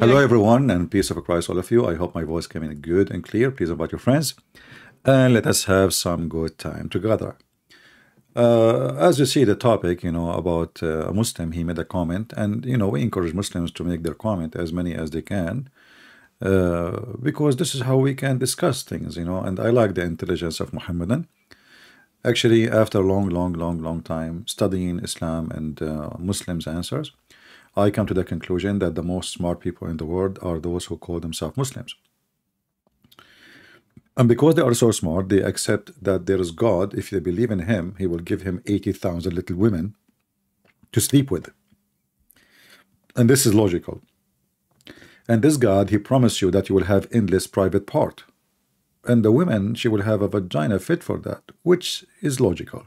Hello, everyone, and peace of Christ, all of you. I hope my voice came in good and clear. Please invite your friends, and let us have some good time together. Uh, as you see the topic, you know, about uh, a Muslim, he made a comment, and you know, we encourage Muslims to make their comment as many as they can, uh, because this is how we can discuss things, you know. And I like the intelligence of Muhammadan. Actually, after a long, long, long, long time studying Islam and uh, Muslims' answers, I come to the conclusion that the most smart people in the world are those who call themselves Muslims. And because they are so smart, they accept that there is God. If they believe in Him, He will give him 80,000 little women to sleep with. And this is logical. And this God, He promised you that you will have endless private part. And the women, she will have a vagina fit for that, which is logical.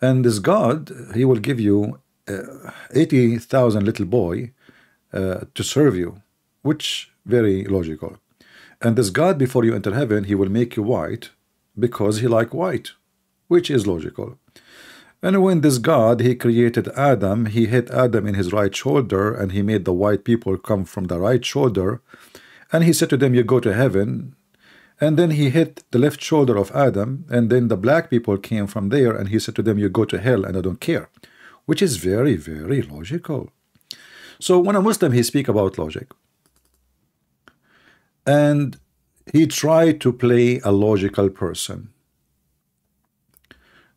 And this God, He will give you 80,000 little boy uh, to serve you, which very logical. And this God, before you enter heaven, he will make you white because he like white, which is logical. And when this God, he created Adam, he hit Adam in his right shoulder and he made the white people come from the right shoulder. And he said to them, you go to heaven. And then he hit the left shoulder of Adam. And then the black people came from there and he said to them, you go to hell and I don't care. Which is very, very logical. So when a Muslim, he speak about logic and he tried to play a logical person.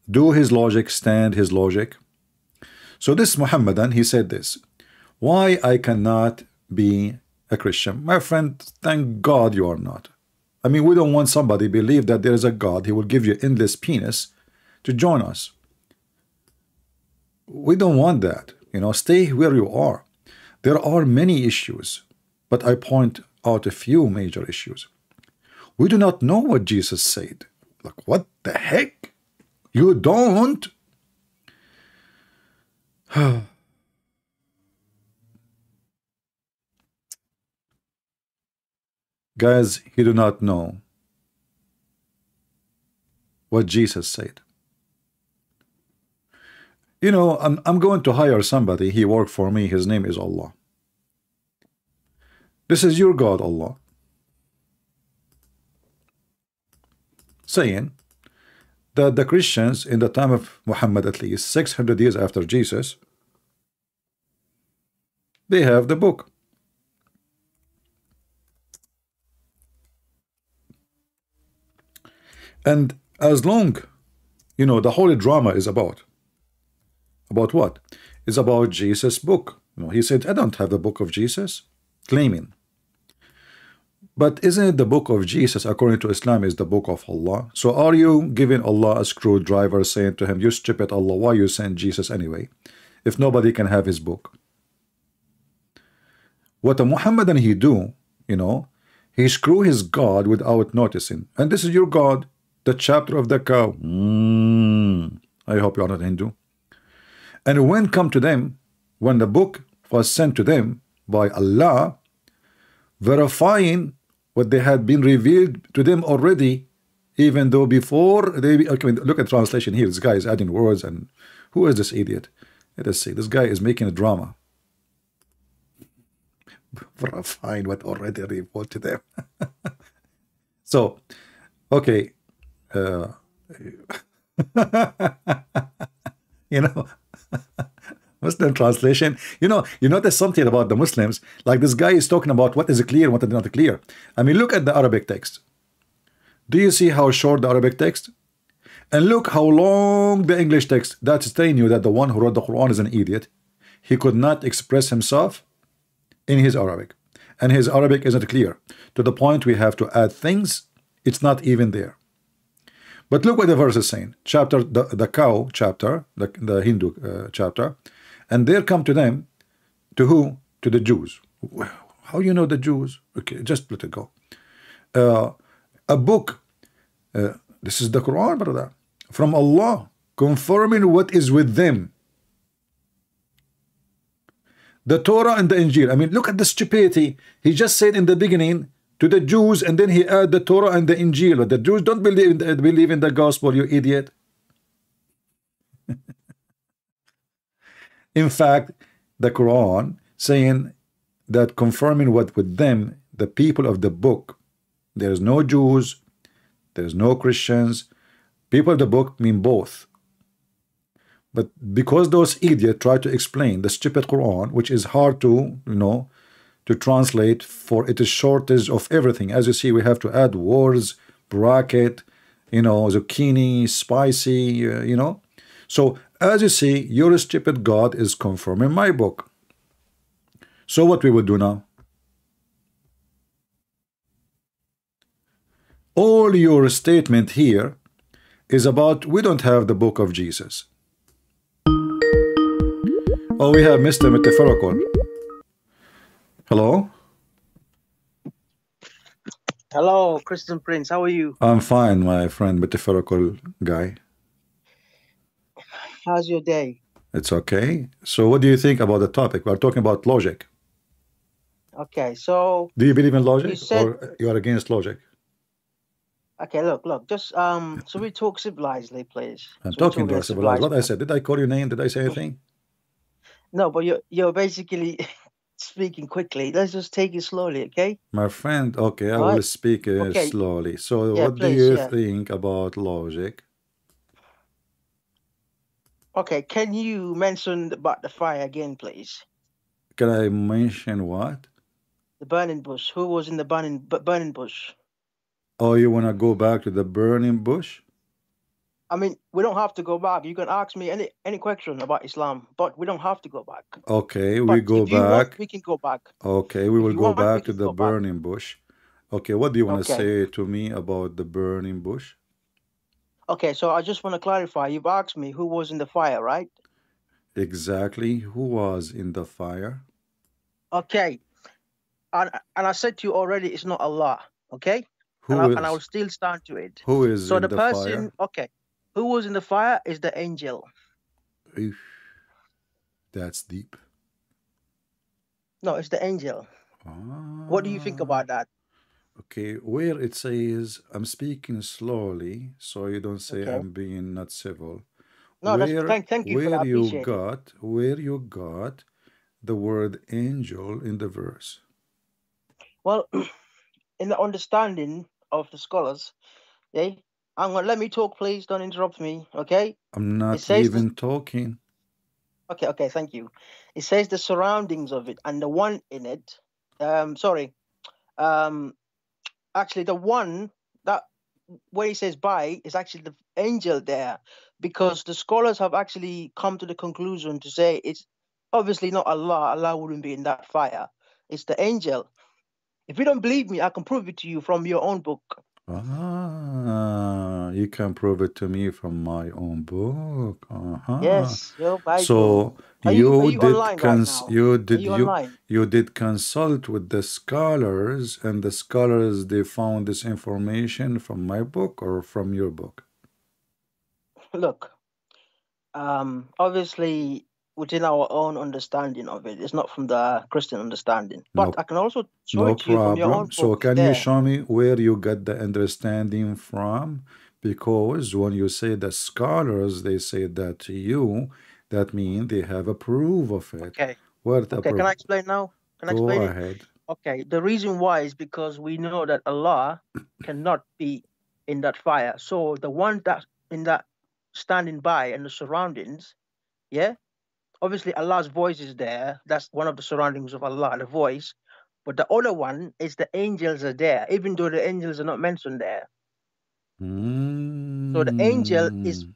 Do his logic stand his logic? So this Muhammadan, he said this, why I cannot be a Christian? My friend, thank God you are not. I mean, we don't want somebody believe that there is a God, he will give you endless penis to join us. We don't want that. You know, stay where you are. There are many issues, but I point out a few major issues. We do not know what Jesus said. Like, what the heck? You don't? Guys, he do not know what Jesus said. You know, I'm, I'm going to hire somebody. He worked for me. His name is Allah. This is your God, Allah. Saying that the Christians in the time of Muhammad at least 600 years after Jesus they have the book and as long you know the holy drama is about about what? It's about Jesus book you know he said I don't have the book of Jesus claiming but isn't it the book of Jesus, according to Islam, is the book of Allah? So are you giving Allah a screwdriver saying to him, you stupid Allah, why you send Jesus anyway? If nobody can have his book. What a Muhammadan he do, you know, he screw his God without noticing. And this is your God, the chapter of the cow. Mm, I hope you're not Hindu. And when come to them, when the book was sent to them by Allah, verifying what they had been revealed to them already, even though before they okay, look at translation here. This guy is adding words, and who is this idiot? Let us see. This guy is making a drama. Verifying what already revealed to them. so, okay. Uh, you know. Muslim translation. You know, you notice something about the Muslims, like this guy is talking about what is clear what is not clear. I mean, look at the Arabic text. Do you see how short the Arabic text? And look how long the English text. That's telling you that the one who wrote the Quran is an idiot. He could not express himself in his Arabic. And his Arabic isn't clear. To the point we have to add things, it's not even there. But look what the verse is saying. Chapter, the, the cow chapter, the, the Hindu uh, chapter, and there come to them, to who? To the Jews. How you know the Jews? Okay, just let it go. Uh, a book, uh, this is the Quran, brother, from Allah, confirming what is with them. The Torah and the Injil. I mean, look at the stupidity. He just said in the beginning to the Jews, and then he add the Torah and the Injil. But the Jews don't believe in the, believe in the gospel, you idiot. In fact, the Quran saying that confirming what with them, the people of the book, there's no Jews, there's no Christians. People of the book mean both. But because those idiots try to explain the stupid Quran, which is hard to, you know, to translate for it is shortage of everything. As you see, we have to add words, bracket, you know, zucchini, spicy, uh, you know. So as you see, your stupid God is confirming my book. So what we will do now? All your statement here is about we don't have the book of Jesus. Oh, we have Mr. Metaphorical. Hello? Hello, Christian Prince. How are you? I'm fine, my friend, metaphorical guy. How's your day? It's okay. So what do you think about the topic? We're talking about logic. Okay, so Do you believe in logic You said- or you are against logic? okay, look, look, just um, so we talk civilizedly, please. I'm So talking talk in a to civilized. What I said, did I call your name? Did I say anything? No, but you're you're basically speaking quickly. Let's just take it slowly, okay? My friend, okay, I will speak uh, Okay. slowly. So Yeah, what do you yeah. think about logic? Okay, can you mention about the fire again, please? Can I mention what? The burning bush. Who was in the burning burning bush? Oh, you want to go back to the burning bush? I mean, we don't have to go back. You can ask me any any question about Islam, but we don't have to go back. Okay, But we go you want, back. we can go back. Okay, we will go want, back to the go back. burning bush. Okay, what do you want to Okay. say to me about the burning bush? Okay, so I just want to clarify. You've asked me who was in the fire, right? Exactly who was in the fire? Okay. And and I said to you already, it's not Allah. Okay. Who and, I, and I will still stand to it. who is So in the, the, person, fire? okay, who was in the fire is the angel. Eesh, that's deep. No, it's the angel. Ah. What do you think Ah, about that? Okay, where it says I'm speaking slowly, so you don't say Okay. I'm being not civil. No, that's Where thank thank you for where that. you it. got where you got the word angel in the verse? Well, in the understanding of the scholars, yeah. I'm gonna let me talk, please. Don't interrupt me. Okay. I'm not even talking. Okay, okay, thank you. It says the surroundings of it and the one in it. Um, sorry. Um, actually, the one that where he says by is actually the angel there, because the scholars have actually come to the conclusion to say it's obviously not Allah. Allah wouldn't be in that fire. It's the angel. If you don't believe me, I can prove it to you from your own book. Ah, you can prove it to me from my own book. Uh-huh. Yes, your Bible. So Are you- you, are you did right you did you you you did consult with the scholars and the scholars they found this information from my book or from your book. Look, um, obviously within our own understanding of it, it's not from the Christian understanding. But No- I can also show No it to you from your own problem. So can there. you show me where you got the understanding from? Because when you say the scholars, they say that to you, that means they have a proof of it. Okay. What Okay. Can? I explain now? Can I Go explain it? ahead. Okay. The reason why is because we know that Allah cannot be in that fire. So the one that in that standing by and the surroundings, yeah. Obviously, Allah's voice is there. That's one of the surroundings of Allah, the voice. But the other one is the angels are there, even though the angels are not mentioned there. So the angel is Mm,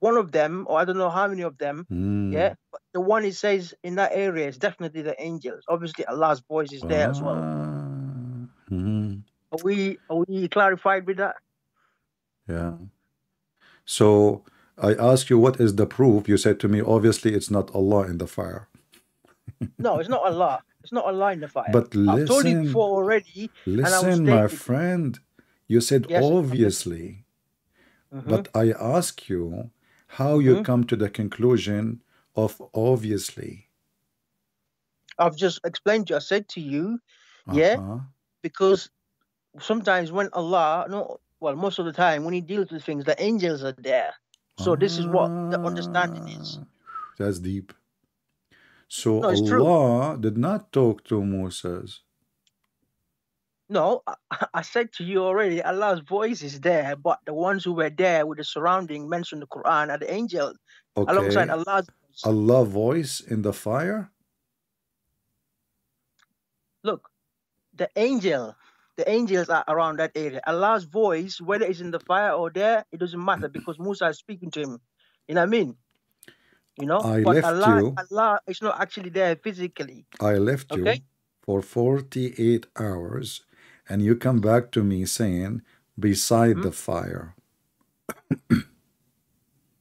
one of them, or I don't know how many of them. mm. Yeah, but the one it says in that area is definitely the angels. Obviously, Allah's voice is there as well. Mhm, Are we are we clarified with that? Yeah. So I ask you, what is the proof? You said to me, obviously, it's not Allah in the fire. No, it's not Allah. It's not Allah in the fire. But I've told you listen, before already. Listen, my friend. You said Yes, obviously, Mhm. but I ask you how you Mhm. come to the conclusion of obviously. I've just explained to you. I said to you, Yeah. Uh-huh. because sometimes when Allah, no, well, most of the time when He deals with things, the angels are there. So this is what the understanding is. Ah, That's deep. So No, it's true. Allah did not talk to Moses. No, I, I said to you already, Allah's voice is there, but the ones who were there with the surrounding mentioned the Quran are the angels alongside Okay. Allah's voice. Allah voice in the fire? Look, the angel, the angels are around that area. Allah's voice, whether it's in the fire or there, it doesn't matter because Musa is speaking to him. You know what I mean? You know, I but left Allah, you. Allah is not actually there physically. I left you for 48 hours and you come back to me saying beside Mhm. the fire.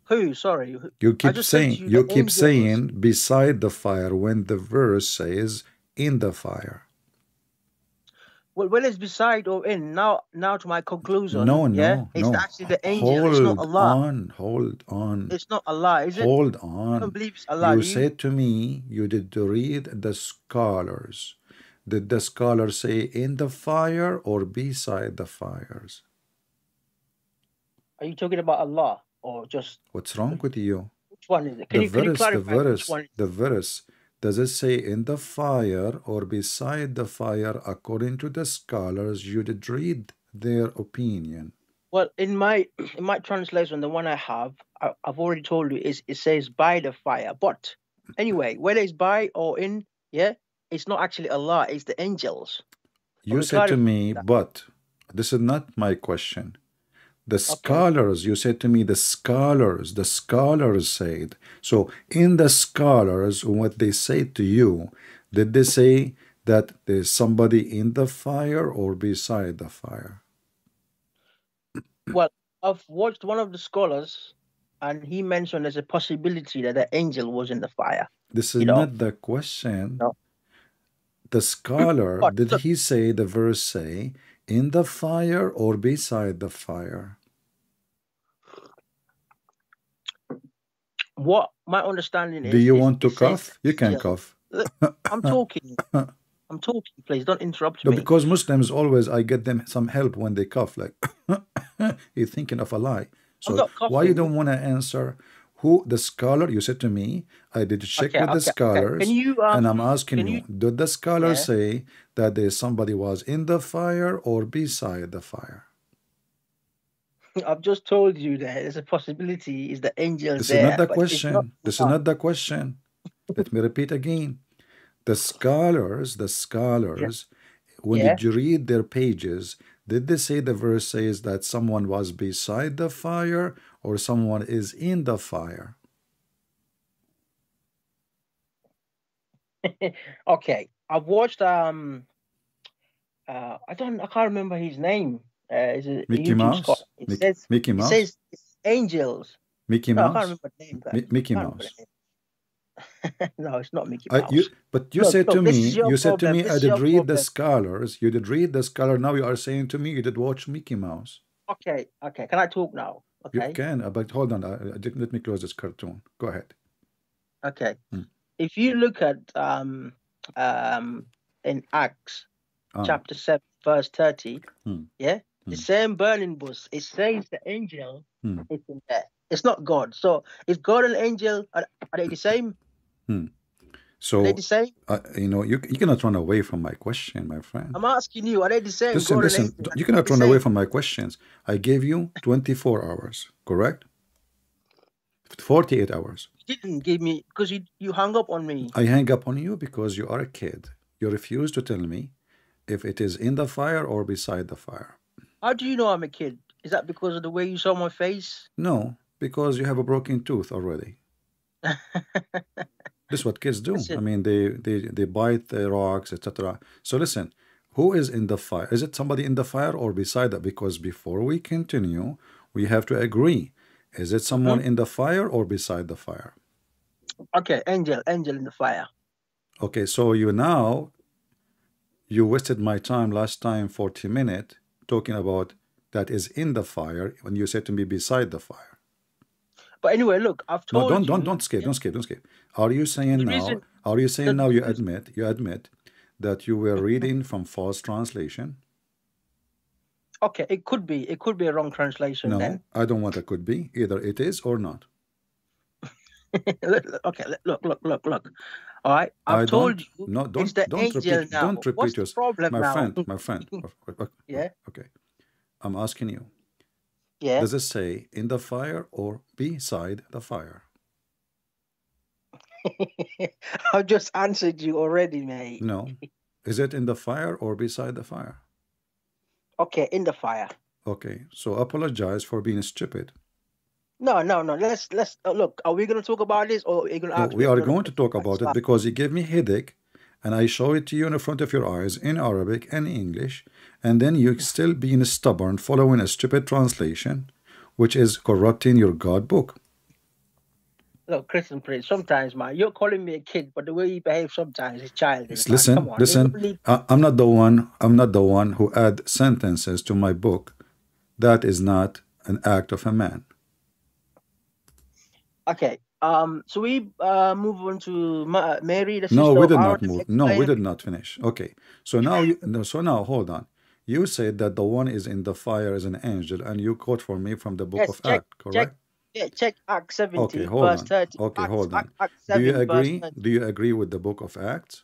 Who? Sorry. You keep just said to saying you you keep angels- saying beside the fire when the verse says in the fire. Well, whether it's beside or in, now, now to my conclusion. No, yeah, no, it's no. actually the angel. Hold it's not Allah. on, hold on, It's not Allah, is it? hold I don't on. believe it's Allah. You you? said to me you did read the scholars. Did the scholar say in the fire or beside the fires? Are you talking about Allah or just What's wrong with you? which one is it? Can The you verse, the verse, the verse. Does it say in the fire or beside the fire? According to the scholars, you did read their opinion. Well, in my in my translation, the one I have, I, I've already told you, is it says by the fire. But anyway, whether it's by or in, yeah, it's not actually Allah. It's the angels. You said to me, that. but this is not my question. The scholars, you said to me, the scholars, the scholars said. So, in the scholars, what they say to you, did they say that there's somebody in the fire or beside the fire? Well, I've watched one of the scholars, and he mentioned there's a possibility that the angel was in the fire. This is You know? not the question. No. The scholar, did he say, the verse say, in the fire or beside the fire? What my understanding is. Do you is want to says cough? You can angel- cough. I'm talking. I'm talking. Please don't interrupt No, me. because Muslims always I get them some help when they cough, like you're thinking of a lie. So why you don't want to answer who the scholar? You said to me, I did check Okay, with the okay, okay. scholars, Can you, um, and I'm asking you, you- did the scholar Yeah. say that there's somebody was in the fire or beside the fire? I've just told you that there's a possibility is the angels This there. is not the question. not this is not the question. Let me repeat again. The scholars, the scholars, when Yeah. did you read their pages, did they say the verse says that someone was beside the fire or someone is in the fire? okay, I've watched. Um, uh, I don't. I can't remember his name. Uh, is it Mickey Mouse? It Mick- says. Mickey It Mouse? says angels. Mickey No, I can't Mouse? remember the name. Mi- Mickey Mouse. no, it's not Mickey I, Mouse. you, but you Look, said to look, this me, you said to me, this I did read the scholars. You did read the scholar. Now you are saying to me you did watch Mickey Mouse. Okay, okay. Can I talk now? Okay. You can, uh, but hold on. I, I, let me close this cartoon. Go ahead. okay. Hmm. If you look at um um in Acts Ah, chapter seven verse thirty, Hmm. yeah, the Hmm. same burning bush. It says the angel Hmm. is in there. It's not God. So is God and angel are, are they the same? so Are they the same? uh, you know you, you cannot run away from my question my friend I'm asking you. Are they the same? listen God listen and angel, you cannot run away from my questions i gave you 24 hours correct 48 hours You didn't give me because you you hung up on me. i hang up on you because you are a kid you refuse to tell me if it is in the fire or beside the fire How do you know I'm a kid? Is that because of the way you saw my face? no because you have a broken tooth already. This is what kids do. I mean they they, they bite the rocks etc so listen who is in the fire? Is it somebody in the fire or beside that? Because before we continue we have to agree. Is it someone in the fire or beside the fire? Okay, angel, angel in the fire. okay so you now you wasted my time last time 40 minutes talking about that is in the fire when you said to me beside the fire But anyway, look, I've told No, don't you. don't don't skip, don't skip, don't skip. Are you saying The now? Are you saying now you admit you admit that you were reading from false translation? Okay, it could be. It could be a wrong translation No, then. I don't want it could be. Either it is or not. okay, look, look, look, look. All right, I've I told you. No, don't it's the don't angel repeat. now. Don't repeat What's the yourself, problem my now? friend. My friend. Yeah. Okay. I'm asking you. yeah. Does it say in the fire or beside the fire? I've just answered you already, mate. No. Is it in the fire or beside the fire? Okay, in the fire. Okay. So apologize for being stupid. No, no, no. Let's let's uh, look. Are we going to talk about this, or are you going to No, we are going to talk about it because you gave me headache and I show it to you in front of your eyes in Arabic and English and then you still being stubborn following a stupid translation which is corrupting your God book. Look, Christian Prince. Sometimes, man, you're calling me a kid, but the way you behave sometimes is childish. man. Listen, Come on, listen. I, I'm not the one. I'm not the one who add sentences to my book. That is not an act of a man. Okay. Um. So we uh move on to Ma- Mary, the No, we did not move. No, we did not finish. Okay. So now you no, so now hold on. You said that the one is in the fire is an angel, and you quote for me from the book Yes, of check- Act, correct? Yeah, check Acts 17, Okay, hold verse on. 30. Okay, Acts, hold on. Acts, Acts Do you agree? Do you agree with the book of Acts?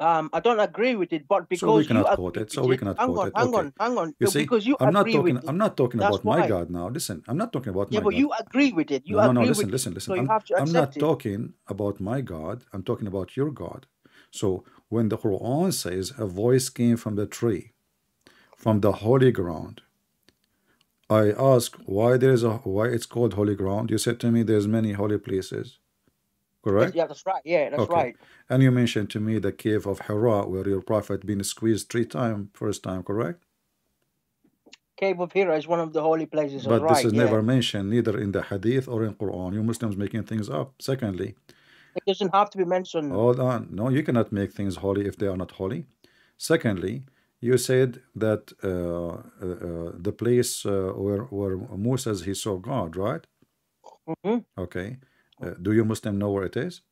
Um, I don't agree with it, but because So we you cannot quote it. So we cannot hang quote on, it. hang Okay. on, hang on. You see, because you I'm not talking. I'm not talking about my. God now. Listen, I'm not talking about Yeah, my God. Yeah, but you agree with it. You no, no, agree no. Listen, listen, listen. So I'm, I'm not it. talking about my God. I'm talking about your God. So when the Quran says a voice came from the tree, from the holy ground, I ask why there is a why it's called holy ground. You said to me there's many holy places, correct? Yeah, that's right. Yeah, that's Okay. right. And you mentioned to me the cave of Hira where your prophet been squeezed three times first time, correct? Cave of Hira is one of the holy places. But that's this right. is yeah. never mentioned neither in the hadith or in Quran. You Muslims making things up. Secondly, It doesn't have to be mentioned. hold on. No, you cannot make things holy if they are not holy. Secondly, you said that uh, uh, uh, the place uh, where where Moses he saw God, right? hmm Okay. Uh, do you Muslim know where it is?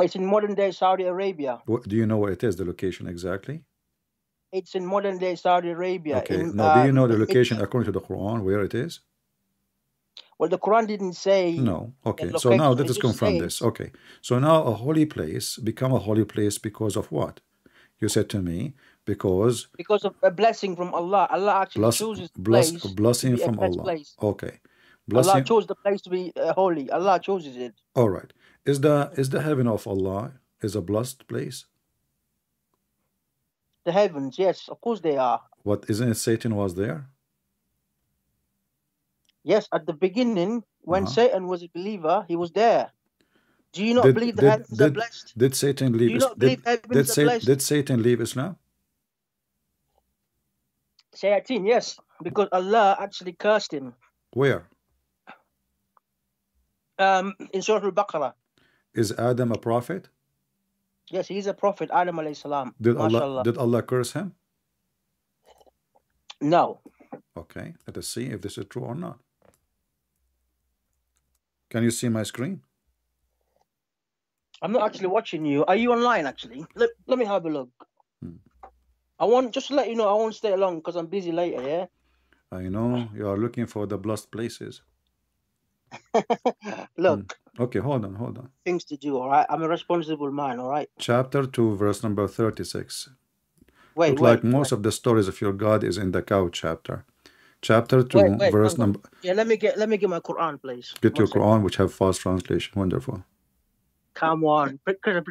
It's in modern day Saudi Arabia. What, do you know where it is? The location exactly? It's in modern day Saudi Arabia. Okay. in, Now, do you uh, know the it- location according to the Quran where it is? Well, the Quran didn't say. No. Okay. So now let us confirm this. Okay. So now a holy place become a holy place because of what? You said to me because Because of a blessing from Allah. Allah actually bless, chooses bless, place. blessing be a from blessed Allah. Place. Okay. Allah Blessing. chose the place to be uh, holy. Allah chooses it. All right. Is the is the heaven of Allah is a blessed place? The heavens, yes, of course they are. What isn't it Satan was there? Yes, at the beginning, when Uh-huh. Satan was a believer, he was there. Do you not Did- believe the did- heavens are blessed? Did Satan leave? Do you not did, believe did, heavens are blessed? did Satan leave Islam? Shayateen, yes, because Allah actually cursed him. Where Um, in Surah Al-Baqarah. is Adam a prophet? Yes, he's a prophet, Adam alayhi salam. Did Allah did Allah curse him? No. Okay, let us see if this is true or not. Can you see my screen? I'm not actually watching you. Are you online actually? Let, let me have a look. Hmm. I want just to let you know I won't stay long because I'm busy later, yeah? I know you are looking for the blessed places. Look, hmm. Okay, hold on, hold on. things to do, all right? I'm a responsible man, all right? Chapter 2, verse number 36. Wait, Look wait. like most of the stories of your God is in the cow chapter. Chapter 2, Wait, wait, verse number. Yeah, let me get let me get my Quran, please. Get One your second. Quran, which have fast translation. Wonderful. Come on,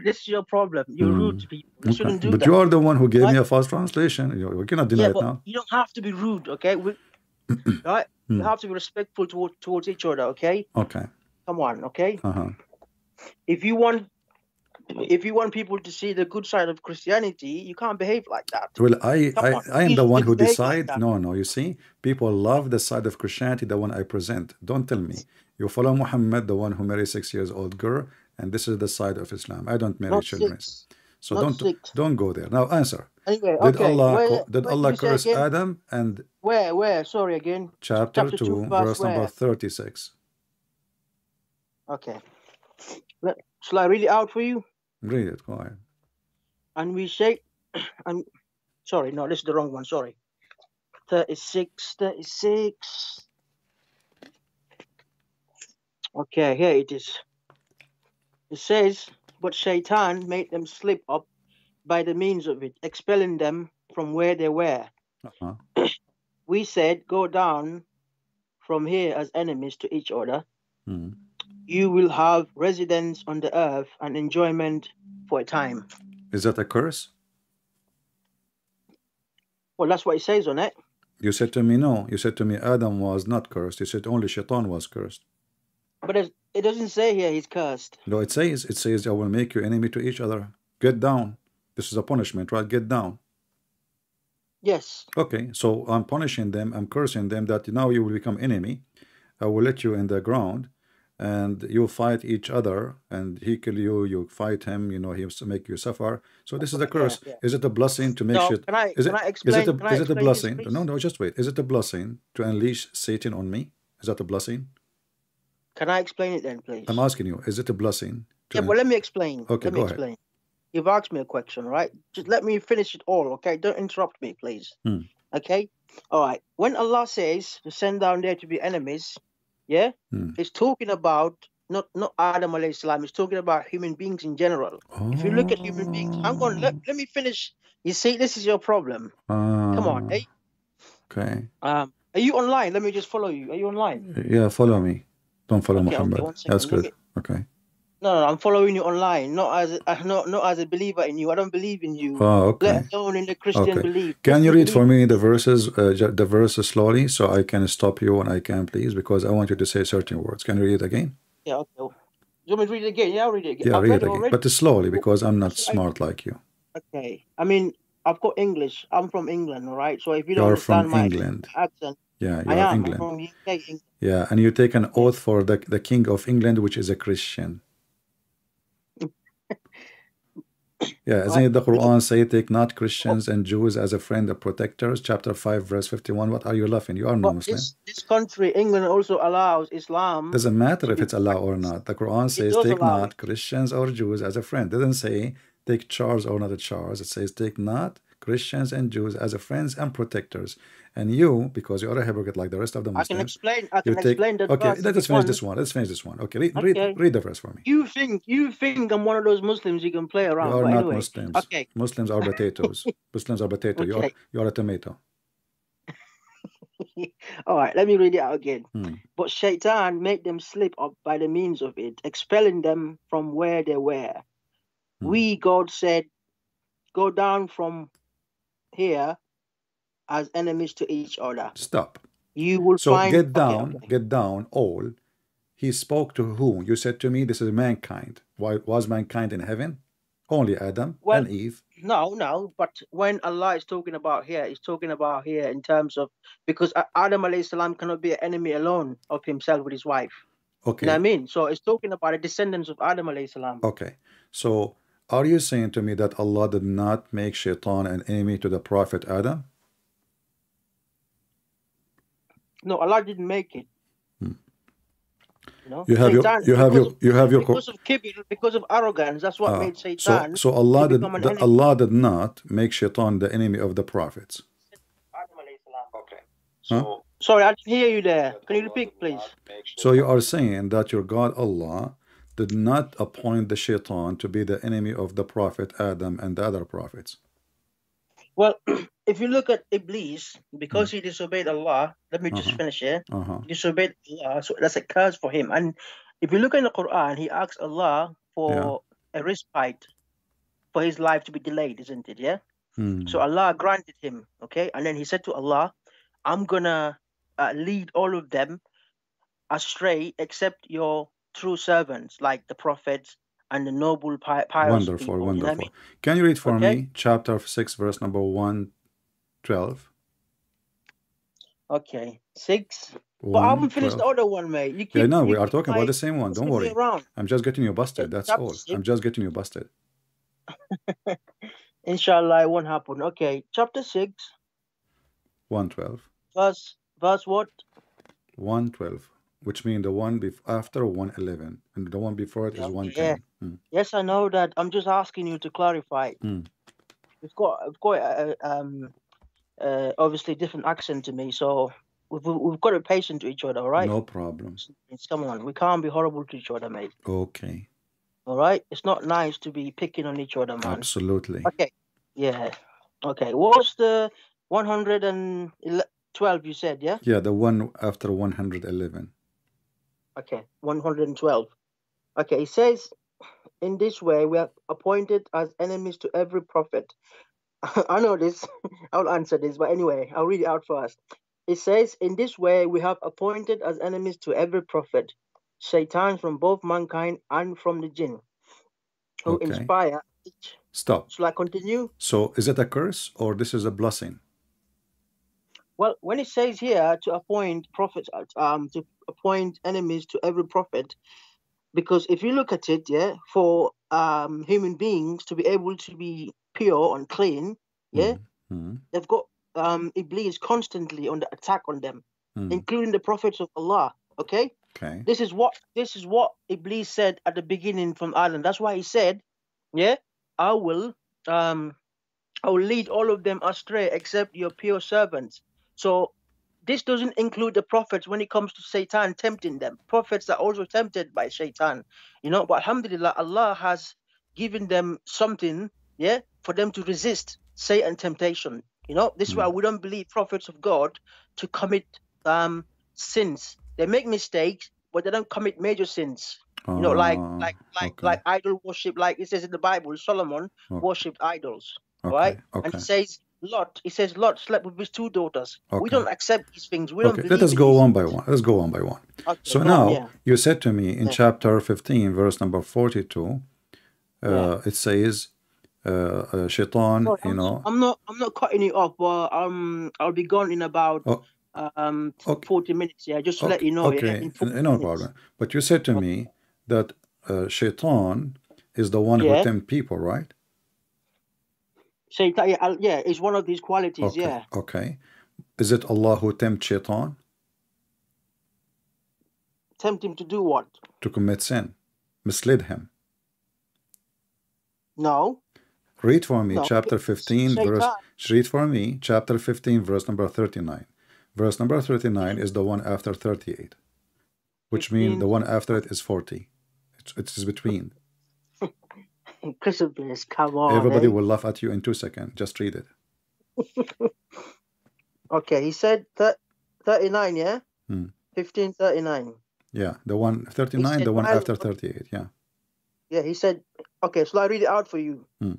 this is your problem. You're hmm. rude to people. You Okay. shouldn't do But that. you are the one who gave me a fast translation. You, you cannot deny yeah, it now. you don't have to be rude, okay? We, right? Hmm. You have to be respectful toward, towards each other, okay? Okay. Come on, okay? Uh-huh. If you want, if you want people to see the good side of Christianity, you can't behave like that. Well, I, Come I, on, I am the one who behave like decide. no, no, you see, people love the side of Christianity, the one I present. Don't tell me. You follow Muhammad, the one who married six years old girl, and this is the side of Islam. I don't marry Not children. six. So not don't six. don't go there. Now answer. Anyway, Did okay. Allah where, did where Allah curse? Adam and Where, where? Sorry again. chapter, Chapter 2, two, verse, number 36. Okay. Let, shall I read it out for you? Read it. Go ahead. And we say, and sorry, no, this is the wrong one. Sorry. 36, 36. Okay, here it is. It says, But Shaitan made them slip up by the means of it, expelling them from where they were. Uh-huh. We said, Go down from here as enemies to each other. Hmm. You will have residence on the earth and enjoyment for a time. Is that a curse? Well, that's what it says on it. You said to me, no. You said to me, Adam was not cursed. You said only Shaitan was cursed. But it's- it doesn't say here he's cursed. No, it says, it says, I will make you enemy to each other. Get down. This is a punishment, right? Get down. Yes. Okay, so I'm punishing them, I'm cursing them that now you will become enemy. I will let you in the ground and you fight each other and he kill you, you fight him, you know, he will make you suffer. So this is a curse. yeah. Is it a blessing to make No, sure can I- is can it, I is it a, is it a explain this, blessing? no, no, just wait. Is it a blessing to unleash Satan on me? Is that a blessing? Can I explain it then, please? I'm asking you, is it a blessing? To Yeah, well, let me explain. Okay, let me go ahead. explain. You've asked me a question, right? Just let me finish it all, okay? Don't interrupt me, please. Hmm. Okay? All right. When Allah says to send down there to be enemies, yeah, Hmm. it's talking about not not Adam alayhi salam, it's talking about human beings in general. If you look at human beings, hang on, let, let me finish. You see, this is your problem. Come on, Ah, eh? Okay. Um, are you online? Let me just follow you. Are you online? Yeah, follow me. Don't follow Okay, okay, Muhammad. one That's good. Okay. No, no, I'm following you online, not as a, not not as a believer in you. I don't believe in you. Oh, okay. let alone in the Christian Okay. belief. Can you read for me the verses, uh, the verses slowly, so I can stop you when I can, please? Because I want you to say certain words. Can you read it again? Yeah, okay. You want me to read it again? Yeah, I'll read it again. Yeah, I've read read it again, already. but slowly, because I'm not smart like you. Okay. I mean, I've got English. I'm from England, all right? So if you don't You're understand from my England. accent, Yeah, I you're. England. from UK. Yeah, and you take an oath for the the King of England, which is a Christian. Yeah, isn't it the Quran say, take not Christians and Jews as a friend or protectors? Chapter 5, verse 51. What are you laughing? You are no Muslim. this, this country, England, also allows Islam. Doesn't matter if it's Allah or not. The Quran says take not Christians or Jews as a friend. It doesn't say take Charles or not a Charles. It says take not Christians and Jews as a friends and protectors. And you, because you are a hypocrite like the rest of the Muslims, I can explain. I can take. explain that. Okay, let us finish this one. Let's finish this one. Okay, read, Okay. read, read the verse for me. You think you think I'm one of those Muslims you can play around? You are not anyway, Muslims. Okay. Muslims are potatoes. Muslims are potato. You are you are a tomato. All right. Let me read it out again. Hmm. But Shaitan made them slip up by the means of it, expelling them from where they were. Hmm. We, God said, go down from here as enemies to each other. Stop. You will So find. get down, okay. get down, all. He spoke to whom? You said to me, this is mankind. Why was mankind in heaven? Only Adam Well- and Eve. No, no. But when Allah is talking about here, He's talking about here in terms of because Adam alayhi salam cannot be an enemy alone of himself with his wife. Okay. You know what I mean? So it's talking about the descendants of Adam alayhi salam. Okay. So are you saying to me that Allah did not make Shaitan an enemy to the Prophet Adam? No, Allah didn't make it. Hmm. You know, You have your you have your of- you have your because of kibir, because of arrogance. That's what Ah, made so Satan. so so Allah did the- Allah did not make Shaitan the enemy of the prophets. Adam alayhi. Okay. Huh? So Sorry, I didn't hear you there. Can you repeat, please? So you are saying that your God Allah did not appoint the Shaitan to be the enemy of the Prophet Adam and the other prophets. Well, if you look at Iblis, because he disobeyed Allah, let me just Uh-huh. finish here. Uh-huh. He disobeyed Allah, so that's a curse for him. And if you look in the Quran, he asks Allah for a respite for his life to be delayed, isn't it? Yeah. Hmm. So Allah granted him, okay? And then he said to Allah, I'm gonna uh, lead all of them astray except your true servants, like the prophets and the noble, pi- pious Wonderful, people. you know I wonderful. mean? Can you read for Okay. me chapter 6, verse number 112? Okay, six. But I haven't finished the other one, mate. You keep, Yeah, no, we are talking about the same one. Don't worry. Around. I'm just getting you busted. That's chapter all. six. I'm just getting you busted. Inshallah, it won't happen. Okay, chapter six, 112. verse verse what? 112, which means the one bef- after 111, and the one before it is Okay, 110. Hmm. Yes, I know that. I'm just asking you to clarify. Hmm. We've got, I've got, uh, um, uh, obviously different accent to me. So we've, we've got to be patient to each other, all right? No problem. It's, come on, we can't be horrible to each other, mate. Okay. All right, it's not nice to be picking on each other, man. Absolutely. Okay. Yeah. Okay. What's the 112 you said, yeah? Yeah, the one after 111. Okay, 112. Okay, it says, in this way we are appointed as enemies to every prophet. I know this. I'll answer this, but anyway, I'll read it out first. It says, In this way we have appointed as enemies to every prophet, Satan from both mankind and from the jinn, who Okay. inspire each. Stop. Shall I continue? So is it a curse or this is a blessing? Well, when it says here to appoint prophets, uh, um, to appoint enemies to every prophet, because if you look at it, yeah, for um human beings to be able to be pure and clean, yeah, Mhm. they've got um Iblis constantly on the attack on them, Mhm. including the prophets of Allah. Okay, Okay. this is what this is what Iblis said at the beginning from Adam. That's why he said, "Yeah, I will um, I will lead all of them astray except your pure servants." So this doesn't include the prophets when it comes to Satan tempting them. Prophets are also tempted by Satan, you know. But Alhamdulillah, Allah has given them something, yeah, for them to resist Satan temptation. You know, this is why we don't believe prophets of God to commit um sins. They make mistakes, but they don't commit major sins. You know, like Ah, like like okay. like idol worship, like it says in the Bible, Solomon Okay. worshipped idols, Okay. right? And it says Lot, it says Lot slept with his two daughters. We don't accept these things. We don't Okay. Let us go one by one. Let's go one by one. Okay, So now yeah. you said to me in Yeah. chapter 15, verse number 42, uh, Yeah. it says, uh, uh, Shaitan, you know, I'm not I'm not cutting you off, but um I'll be gone in about Oh. um Okay. 40 minutes. Yeah, just to let okay, you know. Okay, no problem. But you said to me that uh, Shaitan is the one who tempt people, right? Shaitan, yeah, uh, yeah, it's one of these qualities. Okay. Yeah, Okay. Is it Allah who tempts Shaitan tempt him to do what? to commit sin, misled him? No, Read for me No, chapter 15, verse. Read for me chapter 15, verse number 39. Verse number 39 is the one after 38, which means the one after it is 40. It's, it's between. Bliss, come on. Everybody eh? will laugh at you in two seconds. Just read it. Okay, he said thir- 39, yeah? Hmm. 1539. Yeah, the one 39, said the one after 38. Yeah. Yeah, he said, okay, shall I read it out for you? Hmm.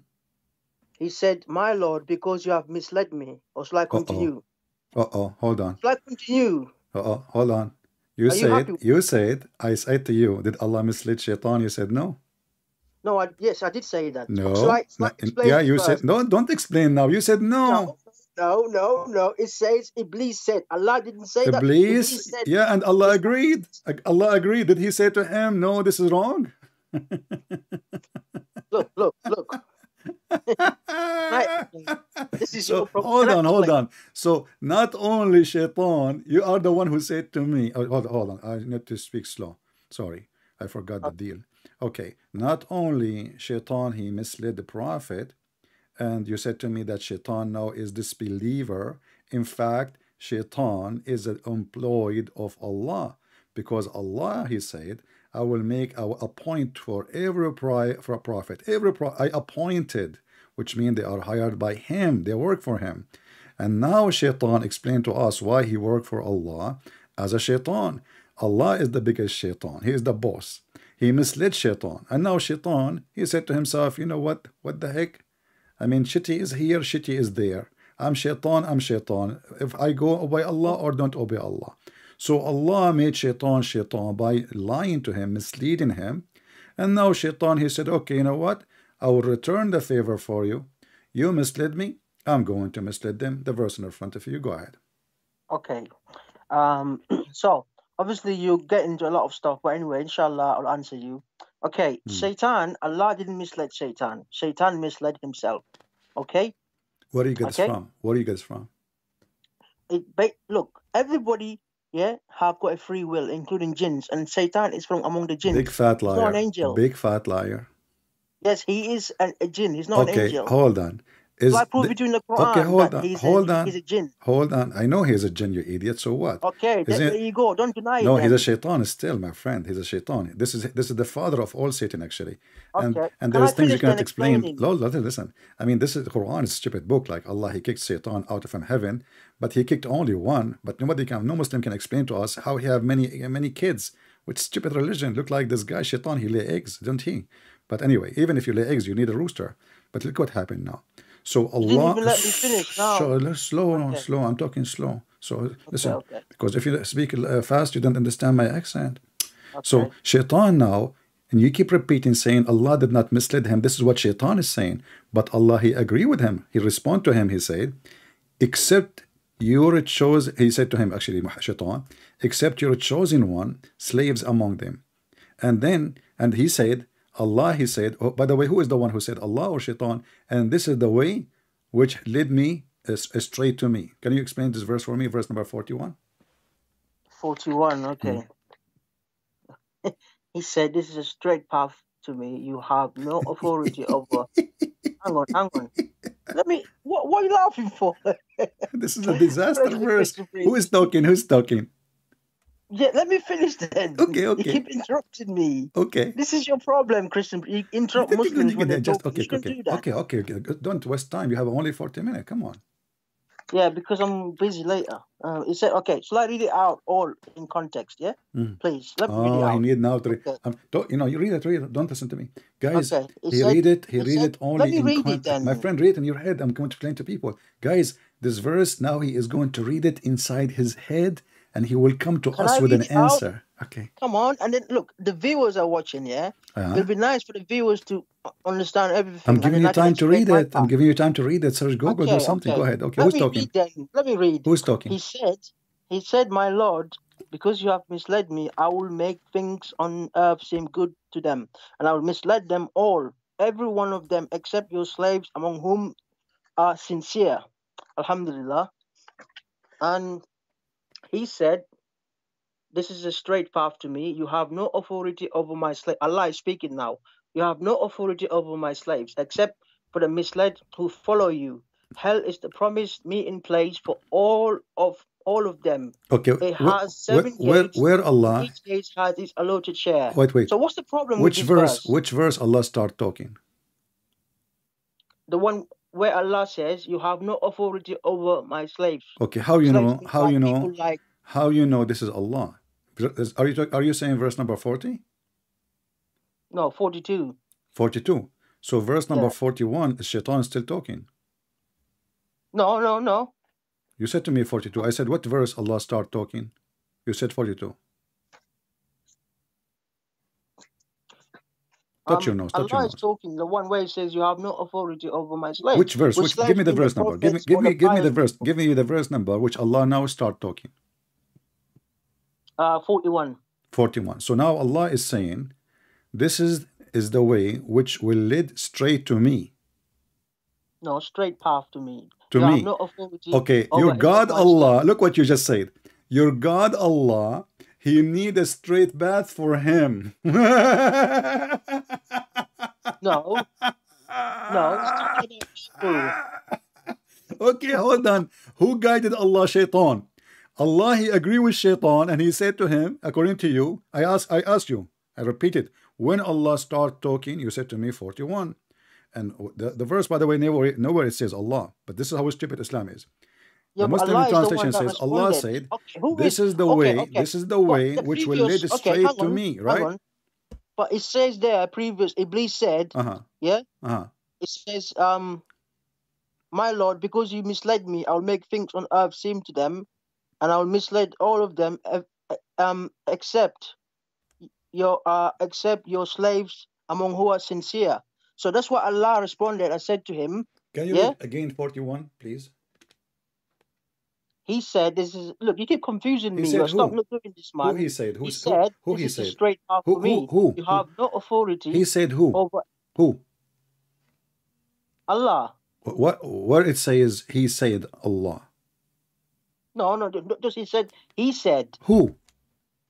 He said, My Lord, because you have misled me. Or shall I continue? Uh oh, hold on. Shall I continue? Uh oh, hold on. You Are you said, happy? you said, I said to you, did Allah mislead Shaitan? You said no. No, I, yes, I did say that. No. I, I yeah, you first? said, no, don't explain now. You said no. No, no, no, no. It says Iblis said. Allah didn't say that. Iblis, said, yeah, and Allah agreed. Allah agreed. Did he say to him, no, this is wrong? Look, look, look. This is so your problem. hold on, hold on. So not only shaitan, you are the one who said to me, oh, hold, hold on, I need to speak slow. Sorry, I forgot the uh, deal. Okay, not only shaitan, he misled the prophet, and you said to me that shaitan now is disbeliever. In fact, shaitan is an employed of Allah because Allah, he said, I will make a, a point for every pri- for a prophet. Every pro- I appointed, which means they are hired by him. They work for him. And now Shaitan explained to us why he worked for Allah as a Shaitan. Allah is the biggest Shaitan. He is the boss. He misled Shaitan. And now Shaitan, he said to himself, you know what? What the heck? I mean, shitty is here, shitty is there. I'm shaitan, I'm shaitan. If I go obey Allah or don't obey Allah. So Allah made shaitan shaitan by lying to him, misleading him. And now shaitan, he said, okay, you know what? I will return the favor for you. You misled me. I'm going to mislead them. The verse in front of you, go ahead. Okay. Um. So obviously you get into a lot of stuff, but anyway, inshallah, I'll answer you. Okay. Hmm. Shaitan, Allah didn't mislead Shaitan. Shaitan misled himself. Okay. Where do you get this Okay. from? Where do you get this from? It. Ba- look, everybody, yeah, have got a free will, including jinns, and Satan is from among the jinns. Big fat liar. He's not an angel. Big fat liar. Yes, he is an, a jinn. He's not an angel. okay, angel. hold on. Is Shall I prove the- in the Quran okay, hold on, he's hold a, on. he's a jinn? hold on. I know he's a jinn, you idiot. So what? Okay, there, there you go. Don't deny No, it. he's a shaitan still, my friend. He's a shaitan. This is this is the father of all Satan, actually. And Okay. and Can there's things you cannot explain. No, listen. I mean, this is the Quran is a stupid book. Like Allah, He kicked Satan out from heaven, but He kicked only one. But nobody can, no Muslim can explain to us how He have many many kids. With stupid religion, look like this guy Shaitan. He lay eggs, don't he? But anyway, even if you lay eggs, you need a rooster. But look what happened now. So Allah, even let me finish now. So, slow, Okay. slow. I'm talking slow. So listen, okay. because if you speak uh, fast, you don't understand my accent. So shaitan now, and you keep repeating saying Allah did not mislead him. This is what shaitan is saying. But Allah, he agree with him. He respond to him. He said, except your chosen, he said to him, actually, shaitan, except your chosen one, slaves among them. And then, and he said, Allah, he said, oh, by the way, who is the one who said Allah or shaitan? And this is the way which led me straight to me. Can you explain this verse for me? Verse number 41. 41, okay. Hmm. he said, This is a straight path to me. You have no authority over. hang on, hang on. Let me. What, what are you laughing for? This is a disaster verse. Who is talking? Who's talking? Yeah, let me finish then. Okay, okay. You keep interrupting me. Okay. This is your problem, Christian. You interrupt Muslims when they're Just okay, You okay, do that. okay, okay, okay. Don't waste time. You have only 40 minutes. Come on. Yeah, because I'm busy later. Uh, it said, okay, shall I read it out all in context? Yeah, Mm. please. Let me read it Oh, out. he need now to read. Okay. Um, don't, you know, you read it, read it. Don't listen to me. Guys, Okay, he said- read it, he read said- it only let me in read it context. My friend, read it in your head. I'm going to explain to people. Guys, this verse now he is going to read it inside his head and he will come to Can us I with an out? answer. Okay. Come on, and then look, the viewers are watching. Yeah, Uh-huh. it'll be nice for the viewers to understand everything. I'm giving you time to read it. I'm giving you time to read it. Search Google, do something. okay. Go ahead. Okay, Let who's me talking? read. Let me read. Who's talking? He said, He said, My Lord, because you have misled me, I will make things on earth seem good to them, and I will mislead them all, every one of them, except your slaves, among whom are sincere. Alhamdulillah. And he said, This is a straight path to me. You have no authority over my slave. Allah is speaking now. You have no authority over my slaves, except for the misled who follow you. Hell is the promised meeting place for all of all of them. Okay. It has seven where, gates. where Allah? Each gate has its allotted share. Wait, wait. So what's the problem Which verse? verse? Which verse Allah start talking? The one where Allah says, "You have no authority over my slaves." Okay. How you Slaves know? How you know? Like How you know this is Allah? Are you are you saying verse number 40? no, forty-two. 42. So verse number Yeah. 41 is Shaitan still talking. No, no, no. You said to me 42. I said what verse Allah start talking? You said 42. Touch your Um, nose, touch your Allah is talking the one where He says, "You have no authority over my slaves." Which verse? Which Which give me the mean the verse number. Give me give me the give me the verse. Give me the verse number which Allah now start talking. Uh, forty-one. 41. So now Allah is saying this is is the way which will lead straight to me. No, straight path to me. To you me. No authority Okay, your God Allah, look what you just said. Your God Allah, He need a straight path for him. No, no. It's talking about people. okay, hold on. Who guided Allah Shaitan? Allah he agree with Shaitan and he said to him, according to you, I ask I asked you, I repeat it. When Allah start talking, you said to me 41. And the, the verse, by the way, nowhere, nowhere it says Allah. But this is how stupid Islam is. The Muslim Allah translation says Allah said, Okay, This is- is the okay, way, okay. this is the way the which will lead previous- straight to on, me, right? But it says there, previous Iblis said, Uh-huh. yeah, Uh-huh. it says, um, my Lord, because you misled me, I'll make things on earth seem to them, and I'll mislead all of them, uh, uh, um, except your uh, except your slaves among who are sincere. So that's what Allah responded. I said to him, Can you Yeah? read again 41, please? He said, "This is look. You keep confusing He me. said stop who? not doing this, Who man." he said? He said, who, who "This he said? straight path Who- who- who? You Who? have no authority He said who? over Who? Allah." What where it says he said Allah. No, no. Just he said. He said, Who?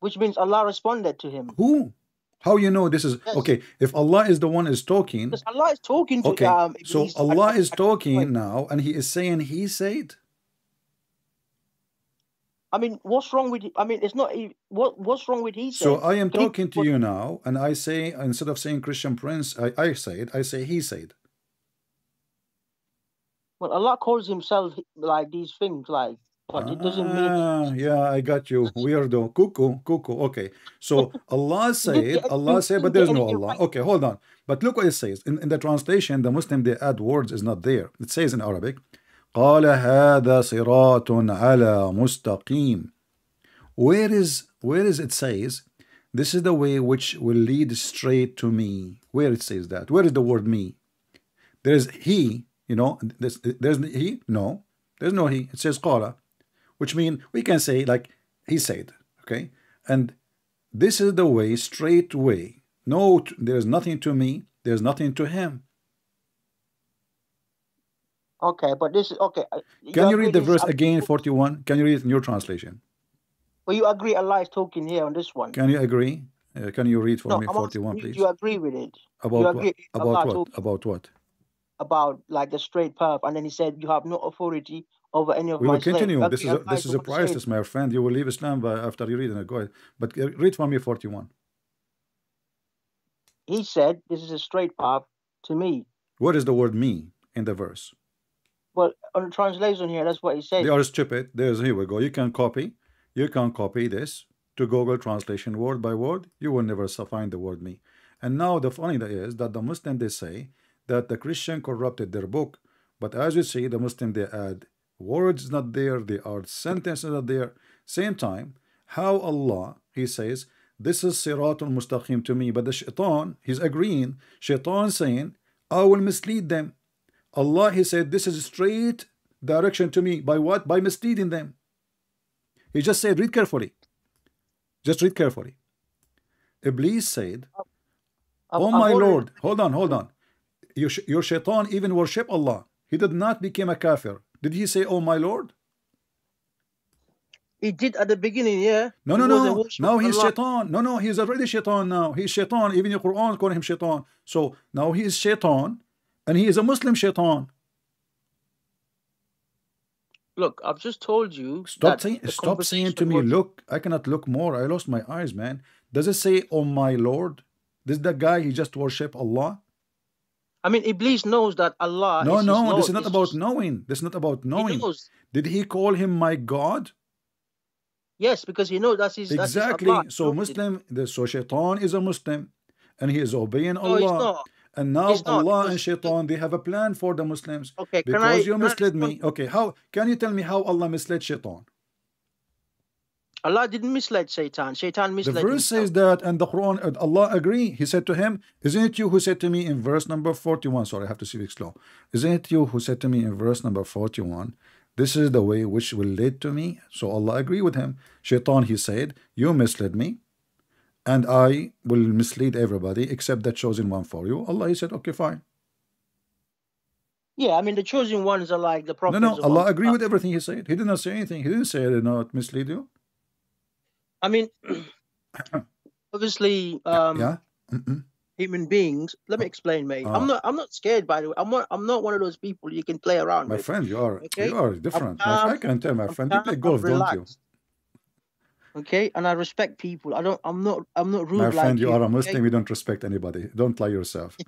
which means Allah responded to him. Who? How you know this is Yes. okay? If Allah is the one is talking, Because Allah is talking to okay. um. So Allah is talking now, and He is saying He said. I mean, what's wrong with? I mean, it's not. What What's wrong with he said? So I am talking to you now, and I say instead of saying Christian Prince, I, I say it. I say He said. Well, Allah calls himself like these things, like, but it doesn't mean. Ah, yeah, I got you. Weirdo. Cuckoo, cuckoo. Okay. So Allah said, Allah said, but there's no Allah. Okay, hold on. But look what it says. In, in the translation, the Muslim, they add words is not there. It says in Arabic, قال هذا صراط على مستقيم. Where is, where is it says, this is the way which will lead straight to me. Where it says that? Where is the word me? There's he, you know, there's, there's he? No. There's no he. It says qala which mean we can say like he said okay and this is the way straight way no t- there's nothing to me there's nothing to him Okay, but this is okay. uh, can you read the verse again 41 can you read it in your translation? Well, you agree Allah is talking here on this one. can you agree? Uh, can you read for no, me I'm asking 41 you, please? you agree with it? About you what? about what? talking about what? About like the straight path, and then he said you have no authority over any of we my will continue. You this is a, this is a priceless my friend. You will leave Islam by after you read it. Go ahead. But uh, read for me 41 He said this is a straight path to me. what is the word me in the verse Well, on translation here, that's what he said. They are stupid. There's here we go. You can copy. You can copy this to Google translation word by word. You will never find the word me. And now the funny thing is that the Muslim they say that the Christian corrupted their book, but as you see, the Muslim they add words not there, they are sentences not there. Same time, how Allah He says this is Siratul Mustaqim to me, but the Shaitan he's agreeing. Shaitan saying I will mislead them. Allah He said this is straight direction to me by what? By misleading them. He just said read carefully. Just read carefully. Iblis said, Oh my Lord, hold on, hold on. Your, your shaitan even worship Allah. He did not become a kafir. Did he say, Oh my Lord? He did at the beginning, yeah. No, no, no. Now he's Allah. shaitan. No, no, he's already shaitan now. He's shaitan. Even the Quran calling him shaitan. So now he is shaitan and he is a Muslim shaitan. Look, I've just told you. Stop saying stop saying to me, was- look, I cannot look more. I lost my eyes, man. Does it say, Oh my Lord? This the guy he just worship Allah? I mean, Iblis knows that Allah. No, is no, Lord. this is not It's about just- knowing. This is not about He knowing. knows. Did he call him my God? Yes, because he knows that's his. that's his Exactly. So Muslim, the so Shaitan is a Muslim, and he is obeying No, Allah. And now not, Allah and Shaitan they have a plan for the Muslims. Okay, Because I? you can I misled me. Okay, how can you tell me how Allah misled Shaitan? Allah didn't mislead Shaitan. Shaitan misled. The verse himself. says that, and the Quran, Allah agree. He said to him, "Isn't it you who said to me in verse number forty-one? Sorry, I have to speak slow. Isn't it you who said to me in verse number forty-one? This is the way which will lead to me. So Allah agree with him. Shaitan, he said, you misled me, and I will mislead everybody except the chosen one for you. Allah, he said, okay, fine. Yeah, I mean the chosen ones are like the No, prophets. no, of Allah agree with everything he said. He did not say anything. He didn't say I did not mislead you. I mean, obviously, um, yeah. Mm-mm. human beings. Let me explain, mate. I'm not. I'm not scared. By the way, I'm not. I'm not one of those people you can play around with My with. friend, you are Okay. you are different. Calm, I can tell, my I'm friend. You play golf, don't you? Okay, and I respect people. I don't. I'm not. I'm not rude My like friend, you you. are a okay? Muslim. You don't respect anybody. Don't lie yourself.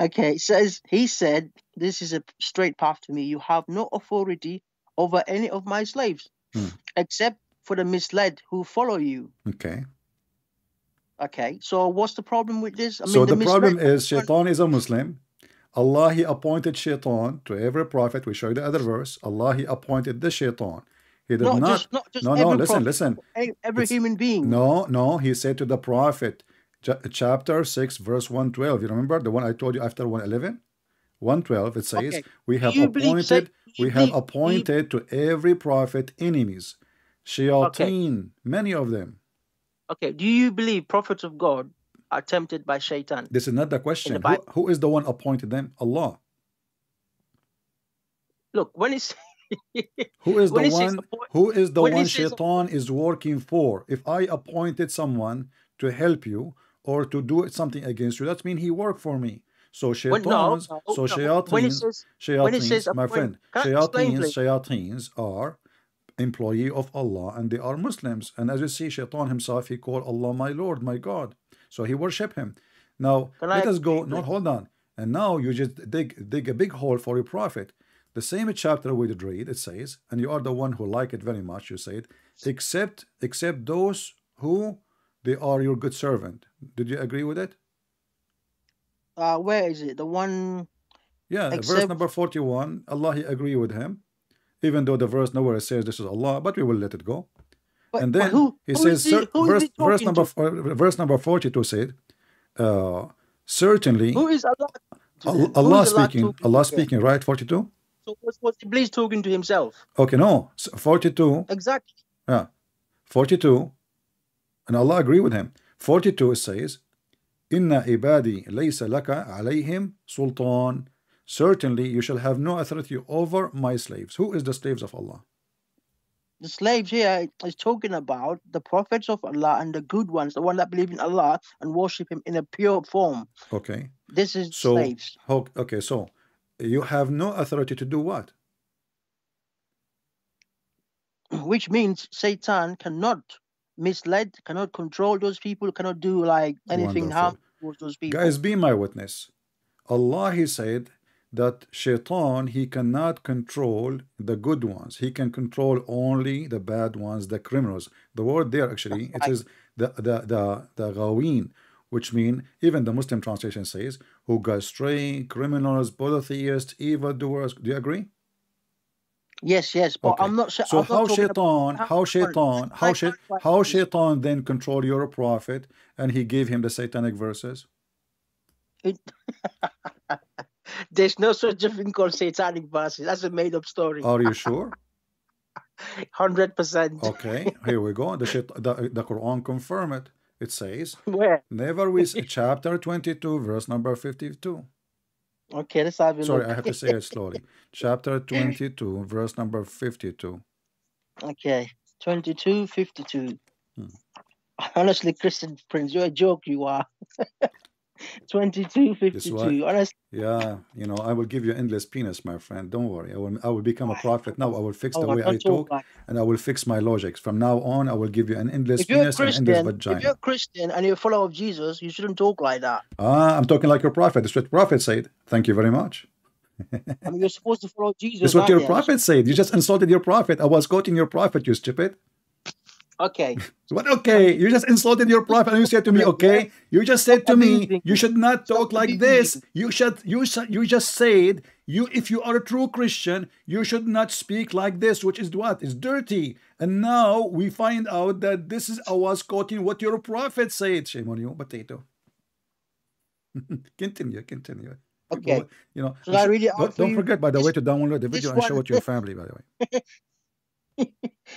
Okay, it says he said, "This is a straight path to me. You have no authority over any of my slaves, Hmm. except for the misled who follow you." Okay. Okay, so what's the problem with this? I so the, misled problem is Shaitan is a Muslim. Allah he appointed Shaitan to every prophet. We show you the other verse. Allah he appointed the Shaitan. He did not, not. just not just no, no. Listen, prophet, listen. every It's- human being. No, no. He said to the prophet, cha- chapter six, verse one twelve. You remember the one I told you after one eleven. 112 it says Okay. we have you believe- say- appointed we have appointed to every prophet enemies shayateen many of them Okay, do you believe prophets of God are tempted by Shaitan? This is not the question. Who, who is the one appointed them? Allah. Look, when it's Who is the one? Who is the one Shaitan is working for? If I appointed someone to help you or to do something against you, that means he worked for me. So no, shaitans, no, so no. Shayateens, says, shayateens, says, my friend, shayateens, shayateens are employee of Allah and they are Muslims. And as you see, Shaitan himself, he called Allah my Lord, my God. So he worship him. Now Can I let us go. No, hold on. And now you just dig dig a big hole for your prophet. The same chapter we did read, it says, and you are the one who like it very much, you said, except except those who they are your good servant. Did you agree with it? Uh, where is it? The one. Yeah, verse number 41, Allah he agree with him, even though the verse nowhere says this is Allah, but we will let it go. But, and then who, he who says, he, cer- who is verse, he verse number to? uh, verse number 42 said, uh, certainly Who is Allah? Allah is Allah speaking, Allah speaking, right? 42? So was, was Iblis talking to himself? Okay, no, s- 42, Exactly. yeah, 42, and Allah agree with him. 42 it says, Inna ibadi laysa laka alayhim sultan. Certainly you shall have no authority over my slaves. Who is the slaves of Allah? The slaves here is talking about the prophets of Allah and the good ones, the one that believe in Allah and worship Him in a pure form. Okay. This is So, slaves. okay, so you have no authority to do what? which means Satan cannot mislead, cannot control those people, cannot do like anything harm towards those people. Guys, be my witness. Allah, He said that Shaitan, he cannot control the good ones. He can control only the bad ones, the criminals. The word there actually, it is the the the the ghawin, which mean even the Muslim translation says who go astray, criminals, polytheists, evildoers. Do you agree? yes, yes, but Okay. I'm not. sa- So I'm how about- shaitan, how- shaitan, how shaitan, how shaitan then control your prophet and he gave him the satanic verses? It- There's no such a thing called satanic verses. That's a made-up story. Are you sure? Hundred percent. Okay, here we go. The the, the Quran confirm it. It says, Where? never we chapter 22, verse number 52. Okay, let's have a Sorry, look. I have to say it slowly. Chapter 22, verse number 52. Okay, 22, 52. Hmm. Honestly, Christian Prince, you're a joke. You are. 22, 52. Honestly, Yeah, you know, I will give you endless penis, my friend. Don't worry. I will I will become a prophet now. I will fix the oh, way I talk and I will fix my logics. From now on, I will give you an endless if you're a penis and endless Christian, if you're a Christian and you're a follower of Jesus, you shouldn't talk like that. Ah, I'm talking like your prophet. That's what the prophet said. Thank you very much. I mean, you're supposed to follow Jesus. That's what your you? prophet said. You just insulted your prophet. I was quoting your prophet, you stupid. Okay, What okay? You just insulted your prophet and you said to me, okay? You just said to me, you should not talk like this. You should you should you just said you if you are a true Christian, you should not speak like this, which is what? Is dirty. And now we find out that this is I was quoting what your prophet said. Shame on you, potato. continue, continue. Okay. You know, Should I should- read it out don't, don't forget by the way to download the video and show it to your family, by the way.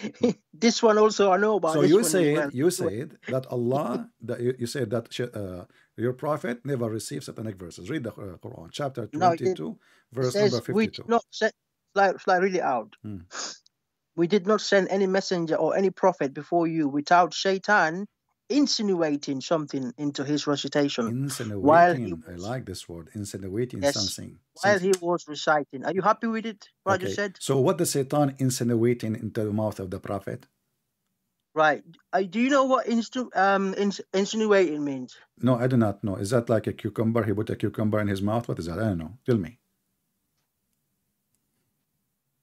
this one also I know about. So you said well. you said that Allah that you, you said that uh, your prophet never received satanic verses. Read the uh, Quran, chapter No, twenty-two, It verse says number we fifty-two. did not send. Like, shall I out? Hmm. We did not send any messenger or any prophet before you without Shaitan insinuating something into his recitation while he Insinuating. I like this word. Insinuating Yes, something. while Something- he was reciting. Are you happy with it? What I Okay. just said? So what does Satan insinuating into the mouth of the prophet? Right. Uh, do you know what instu- um ins- insinuating means? No, I do not know. Is that like a cucumber? He put a cucumber in his mouth. What is that? I don't know. Tell me.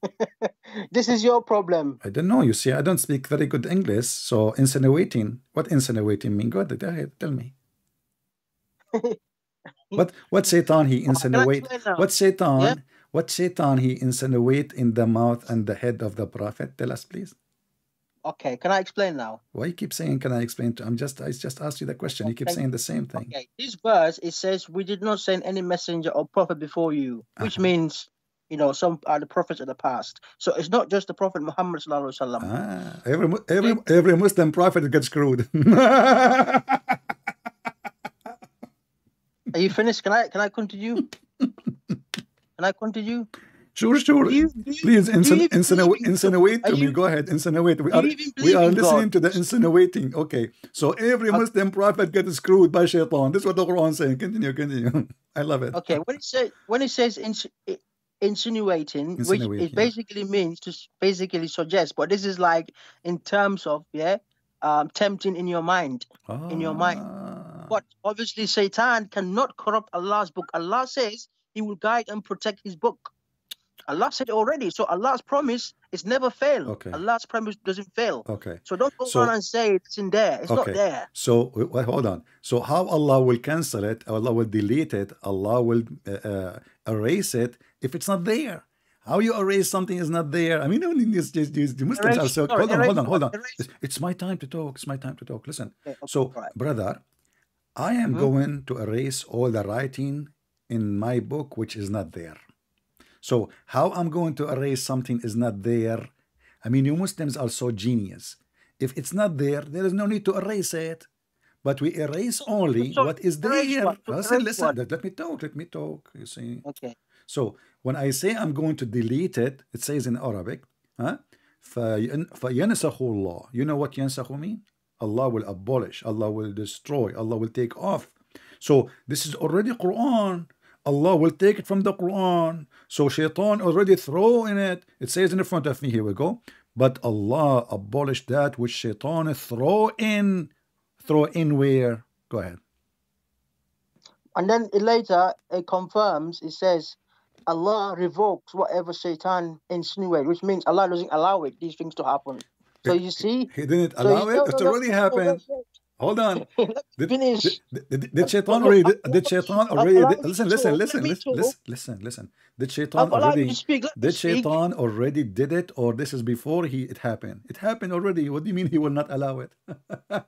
This is your problem. I don't know. You see, I don't speak very good English. So insinuating. What insinuating mean? Go ahead. Tell me. What what Satan he insinuate? What Satan? Yeah? What Satan he insinuate in the mouth and the head of the prophet? Tell us, please. Okay, can I explain now? Why you keep saying? Can I explain? To, I'm just I just asked you the question. You keep saying the same thing. Okay, this verse it says we did not send any messenger or prophet before you, which Uh-huh. means you know some are the prophets of the past. So it's not just the prophet Muhammad sallallahu alaihi wasallam. Ah, every every every Muslim prophet gets screwed. Are you finished? Can I can I continue? can I continue? Sure, sure. Do you, do you, Please do you insin even insinuate, to me. you Go ahead, insinuate. We are we are listening God? to the insinuating. Okay, so every Muslim prophet gets screwed by shaitan. This is what the Quran is saying. Continue, continue. I love it. Okay, when it says when it says insinuating, which it basically means to basically suggest, but this is like in terms of yeah, um, tempting in your mind, in your mind. Ah, But obviously, Satan cannot corrupt Allah's book. Allah says He will guide and protect His book. Allah said already. So Allah's promise is never fail. Okay. Allah's promise doesn't fail. okay. So don't go So- on and say it's in there. It's not Okay. there. So hold on. So how Allah will cancel it? Allah will delete it. Allah will uh, uh, erase it if it's not there. How you erase something is not there? I mean, this, this, this, the Muslims are so. sorry, hold on, erase hold on, hold on. Erase- It's, my time to talk. It's my time to talk. Listen. Okay, okay, So, right. brother, I am Mhm. going to erase all the writing in my book which is not there. So, how I'm going to erase something is not there? I mean, you Muslims are so genius. If it's not there, there is no need to erase it. But we erase only So, what is there. Listen, listen. let me talk. Let me talk. You see. Okay. So when I say I'm going to delete it, it says in Arabic, huh? فين- فينسخ الله. You know what ينسخ mean? Allah will abolish, Allah will destroy, Allah will take off. So this is already Quran. Allah will take it from the Quran. So shaitan already throw in it. It says in the front of me, here we go. But Allah abolished that which shaitan throw in. Throw in where? Go ahead. And then it later it confirms, it says, Allah revokes whatever Satan insinuated, which means Allah doesn't allow it, these things to happen. So you see, He didn't allow no, it. It's already happened. Hold on. no. Let me Did, finish. did, did, did Shaitan already? Did, Shaitan already? Did, listen, listen, listen, listen, listen, listen, listen. Did Shaitan I've allowed you already? speak. Let me Did. Shaitan already did it, or this is before he it happened? It happened already. What do you mean he will not allow it?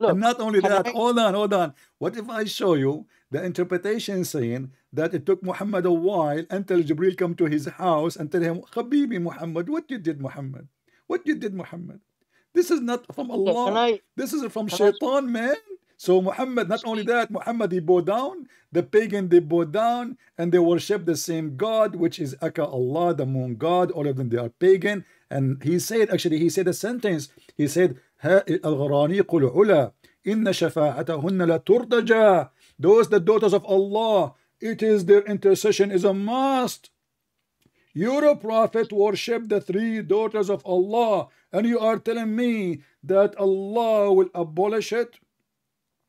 Look, and not only that, I- hold on, hold on. What if I show you the interpretation saying that it took Muhammad a while until Jibril come to his house and tell him, Habibi Muhammad, what you did, Muhammad? What you did, Muhammad? This is not from Okay, Allah. can I? This is from Can I- Shaitan, man. So Muhammad, not only that, Muhammad he bowed down, the pagan they bowed down, and they worship the same God, which is Aka Allah, the moon God. All of them they are pagan. And he said, actually, he said a sentence. He said, الغرانيق العلا إن شفاعتهن لا ترتجى. Those the daughters of Allah, it is their intercession is a must. You're a prophet, worship the three daughters of Allah, and you are telling me that Allah will abolish it?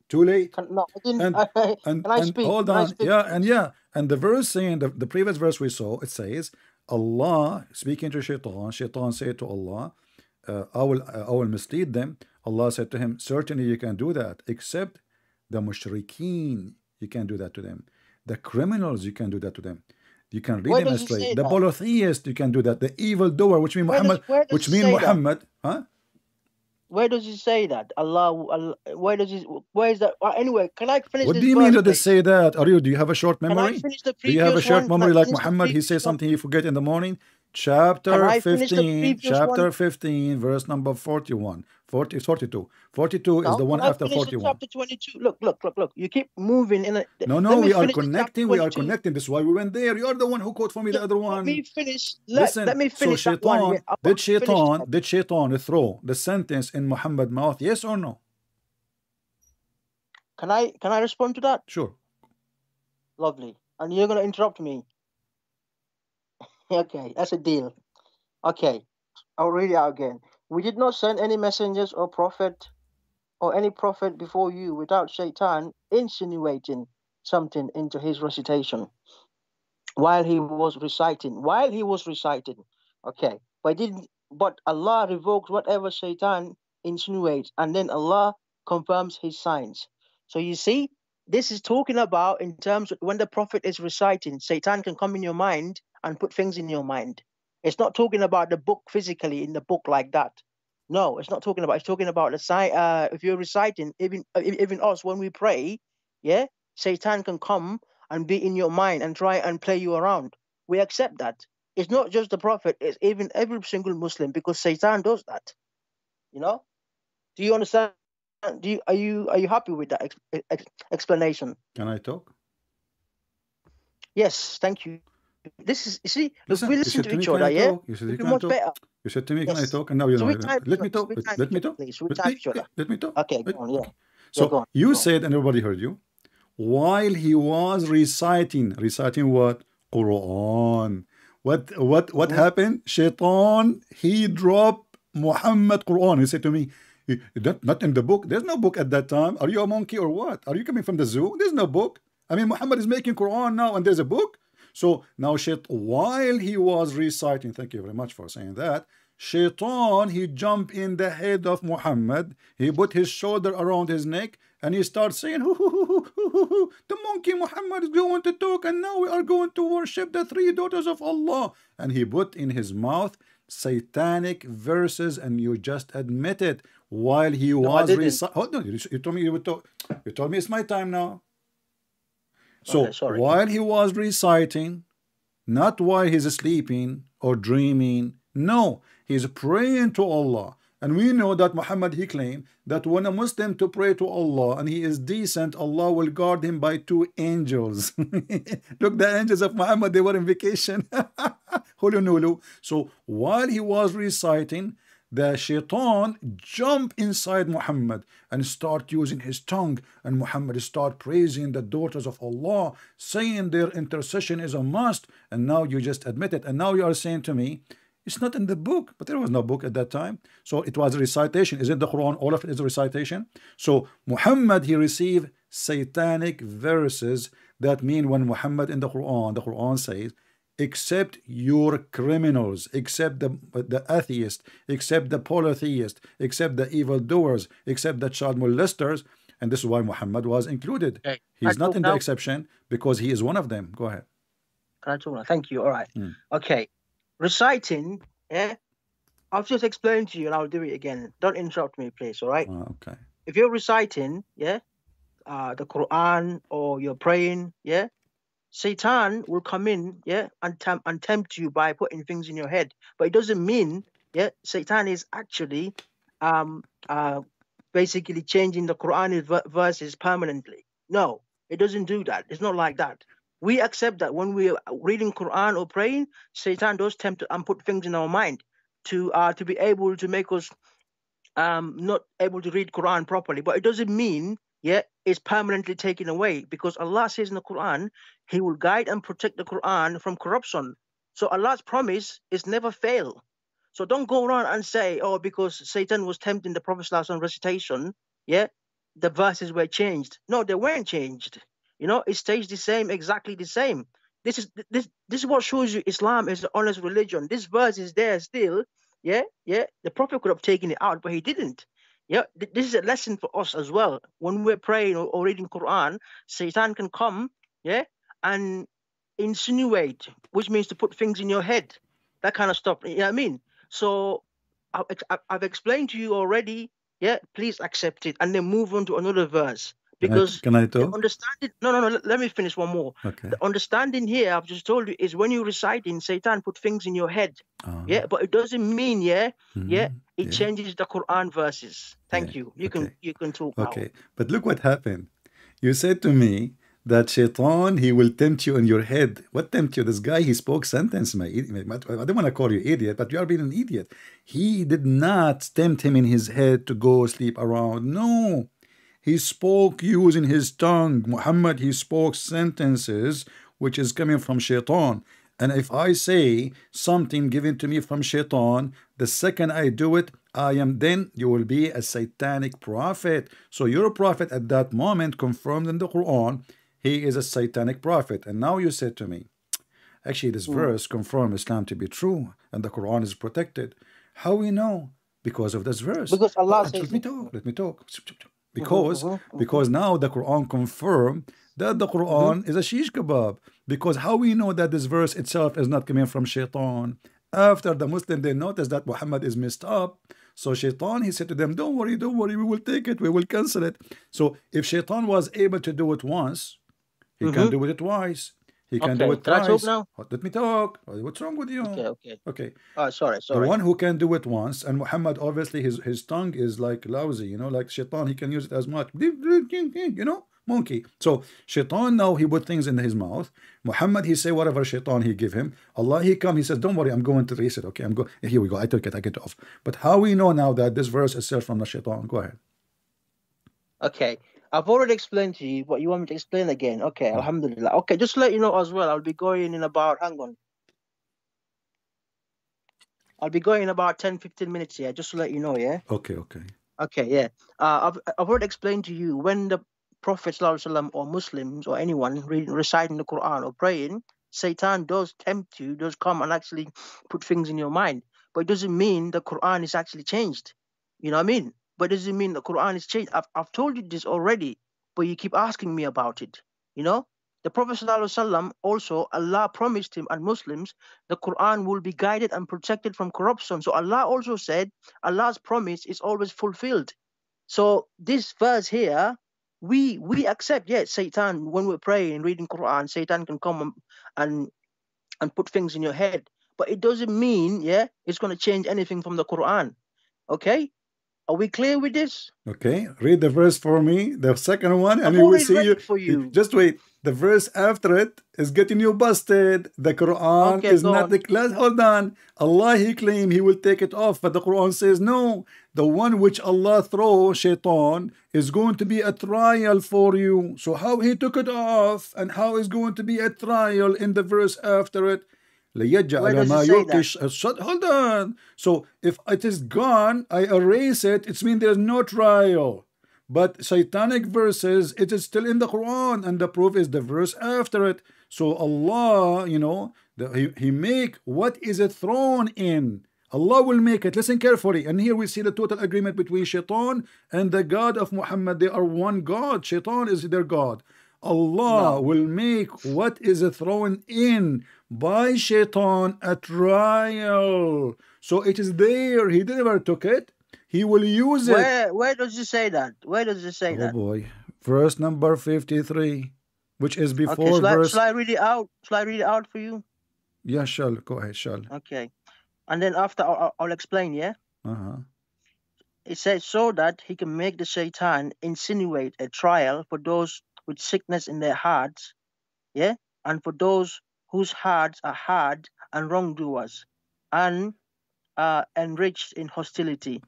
Too late. No, I didn't. And- I, And, can I and speak? hold on, yeah, and yeah, and the verse saying the, the previous verse we saw, it says, Allah speaking to Shaitan, Shaitan said to Allah, uh, I will I will mislead them. Allah said to him, Certainly you can do that, except the mushrikeen, you can do that to them. The criminals, you can do that to them. You can read Where them does it. The that? polytheist, you can do that. The evil doer, which means Where does- Muhammad, does which means mean say that? Muhammad, huh? Where does he say that? Allah, Allah where does it? Where is that? Well, anyway, can I finish What do you mean that they say that? Are you? Do you have a short memory? Do you have a short? Memory like Muhammad? He says something he forget in the morning. Chapter I finish the 15, chapter one? 15, verse number 41, 40, 42. 42 is the one after finish 41. Chapter 22. Look, look, look, look. You keep moving in a. No, no, we are finish the chapter connecting. We are connecting. This is why we went there. You are the one who quote for me the other Let one. me finish. Let, Listen, let me finish one. Shaitan, did to Shaitan, did Shaitan throw the sentence in Muhammad's mouth? Yes or no? Can I can I respond to that? Sure. Lovely. And you're gonna interrupt me. Okay, that's a deal. Okay, I'll read it out again. We did not send any messengers or prophet or any prophet before you without Shaitan insinuating something into his recitation while he was reciting. While he was reciting. Okay. But didn't but Allah revokes whatever Shaitan insinuates, and then Allah confirms his signs. So you see, this is talking about in terms of when the prophet is reciting, Satan can come in your mind and put things in your mind. It's not talking about the book physically in the book like that. No, it's not talking about. It's talking about the sign. Uh, if you're reciting, even uh, even us when we pray, yeah, Satan can come and be in your mind and try and play you around. We accept that. It's not just the prophet. It's even every single Muslim because Satan does that. You know. Do you understand? Do you are you are you happy with that ex- ex- explanation? Can I talk? Yes, thank you. This is you see, Listen, we listen to each other, yeah? You said you much talk. better. You said to me, can I talk? And now you So we time Let me talk. Let, let me talk. please. We Let me, each other. let me talk. Okay, go on, yeah. So Yeah, go on. you go said, and everybody heard you, while he was reciting, reciting what? Quran. What what what Mhm. happened? Shaitan, he dropped Muhammad Quran. He said to me, not, not in the book. There's no book at that time. Are you a monkey or what? Are you coming from the zoo? There's no book. I mean, Muhammad is making Quran now, and there's a book. So now, Shait, while he was reciting, thank you very much for saying that. Shaitan, he jumped in the head of Muhammad. He put his shoulder around his neck and he starts saying, hoo, hoo, hoo, the monkey Muhammad is going to talk and now we are going to worship the three daughters of Allah. And he put in his mouth satanic verses and you just admit it while he I was reciting. Oh, no, you, you told me you would talk. You told me it's my time now. So Okay, sorry. while he was reciting, not while he's sleeping or dreaming, no, he's praying to Allah. And we know that Muhammad he claimed that when a Muslim to pray to Allah and he is decent, Allah will guard him by two angels. Look, the angels of Muhammad, they were in vacation. Honolulu. So while he was reciting, the shaitan jump inside Muhammad and start using his tongue and Muhammad start praising the daughters of Allah saying their intercession is a must. And now you just admit it. And now you are saying to me it's not in the book but there was no book at that time. So it was a recitation. Is it the Quran? All of it is a recitation. So Muhammad he received satanic verses that mean when Muhammad in the Quran the Quran says except your criminals, except the the atheist, except the polytheist, except the evildoers, except the child molesters, and this is why Muhammad was included. Okay. He's not in the exception because he is one of them. Go ahead. Can I talk now? Thank you. All right. Mm. Okay. Reciting, yeah. I've just explained to you and I'll do it again. Don't interrupt me, please. All right. Ah, okay. If you're reciting, yeah, uh, the Quran or you're praying, yeah, Satan will come in, yeah, and, tem- and tempt you by putting things in your head. But it doesn't mean, yeah, Satan is actually um uh basically changing the Quran ver- verses permanently. No, it doesn't do that. It's not like that. We accept that when we're reading Quran or praying, Satan does tempt and put things in our mind to uh to be able to make us um not able to read Quran properly. But it doesn't mean yeah is permanently taken away because Allah says in the Quran He will guide and protect the Quran from corruption. So Allah's promise is never fail. So don't go around and say, oh, because Satan was tempting the Prophet on recitation, yeah, the verses were changed. No, they weren't changed. You know, it stays the same, exactly the same. This is this this is what shows you Islam is an honest religion. This verse is there still. Yeah, yeah. The Prophet could have taken it out, but he didn't. Yeah, th- this is a lesson for us as well. When we're praying or, reading Quran, Satan can come, yeah, and insinuate, which means to put things in your head, that kind of stuff. You know what I mean? So I've explained to you already. Yeah, please accept it and then move on to another verse Can I- because can I the talk? understanding. No, no, no. Let, me finish one more. Okay. The understanding here, I've just told you, is when you reciting, Satan put things in your head. Ah, Yeah, but it doesn't mean yeah, yeah, mhm, it yeah. changes the Quran verses. Thank Yeah, you. You okay. can you can talk now. Okay, but look what happened. You said to me that Shaitan he will tempt you in your head. What tempt you? This guy he spoke sentence, my idiot. I don't want to call you idiot, but you are being an idiot. He did not tempt him in his head to go sleep around. No, he spoke using his tongue. Muhammad he spoke sentences which is coming from Shaitan. And if I say something given to me from Shaitan, the second I do it, I am then you will be a satanic prophet. So you're a prophet at that moment, confirmed in the Quran. He is a satanic prophet. And now you said to me, actually, this hmm. verse confirms Islam to be true, and the Quran is protected. How we know? Because of this verse. Because Allah Let says me talk. Let me talk. Because mhm, mhm. because now the Quran confirm that the Quran is a shish kebab. Because how we know that this verse itself is not coming from shaitan? After the Muslim they noticed that Muhammad is messed up. So shaitan he said to them, Don't worry, don't worry, we will take it, we will cancel it. So if shaitan was able to do it once, he can Mhm. do it twice. He can do it can twice. now? Let me talk. What's wrong with you? Okay, okay. Okay. Oh, sorry, The one who can do it once, and Muhammad obviously his his tongue is like lousy, you know, like shaitan, he can use it as much, you know, monkey. So shaitan now he put things in his mouth. Muhammad he say whatever shaitan he give him. Allah he come he says don't worry I'm going to erase it. Okay I'm go here we go I took it I get off. But how we know now that this verse is from the shaitan? Go ahead. Okay. I've already explained to you what you want me to explain again. Okay, Hmm. Alhamdulillah. Okay, just to let you know as well, I'll be going in about, hang on. I'll be going in about 10 15 minutes here, just to let you know, yeah? Okay okay. Okay, yeah. Uh, I've, I've already explained to you when the Prophet ﷺ or Muslims or anyone reading, reciting the Quran or praying, Satan does tempt you, does come and actually put things in your mind. But it doesn't mean the Quran is actually changed. You know what I mean? But doesn't mean the Quran is changed. I've, I've told you this already, but you keep asking me about it. You know? The Prophet ﷺ also, Allah promised him and Muslims the Quran will be guided and protected from corruption. So Allah also said Allah's promise is always fulfilled. So this verse here, we we accept, yes, Satan, when we're praying, and reading Quran, Satan can come and and, and put things in your head. But it doesn't mean, yeah, it's going to change anything from the Quran. Okay? Are we clear with this? Okay, read the verse for me, the second one, and I've will see you. for you. Just wait. The verse after it is getting you busted. The Quran Okay, is not the class. Hold on. Allah He claimed He will take it off, but the Quran says no. The one which Allah throw, Shaitan, is going to be a trial for you. So how He took it off, and how is going to be a trial in the verse after it? ليجعل Where does it ما say يلقي that? الش- shut- hold on so if it is gone I erase it it's mean there's no trial but satanic verses it is still in the Quran and the proof is the verse after it so Allah you know the, he, he make what is it thrown in Allah will make it listen carefully and here we see the total agreement between shaitan and the God of Muhammad they are one God shaitan is their God Allah No. will make what is thrown in By shaitan a trial. So it is there. He never took it. He will use it. Where where does it say that? Where does it say Oh that? boy. Verse number 53, which is Okay, before shall I, verse. shall I read it out? Shall I read it out for you? Yeah, shall. Go ahead, shall. Okay. And then after I'll, I'll- I'll explain, yeah? Uh-huh. It says so that he can make the shaitan insinuate a trial for those with sickness in their hearts, yeah, and for those whose hearts are hard and wrongdoers, and are enriched in hostility.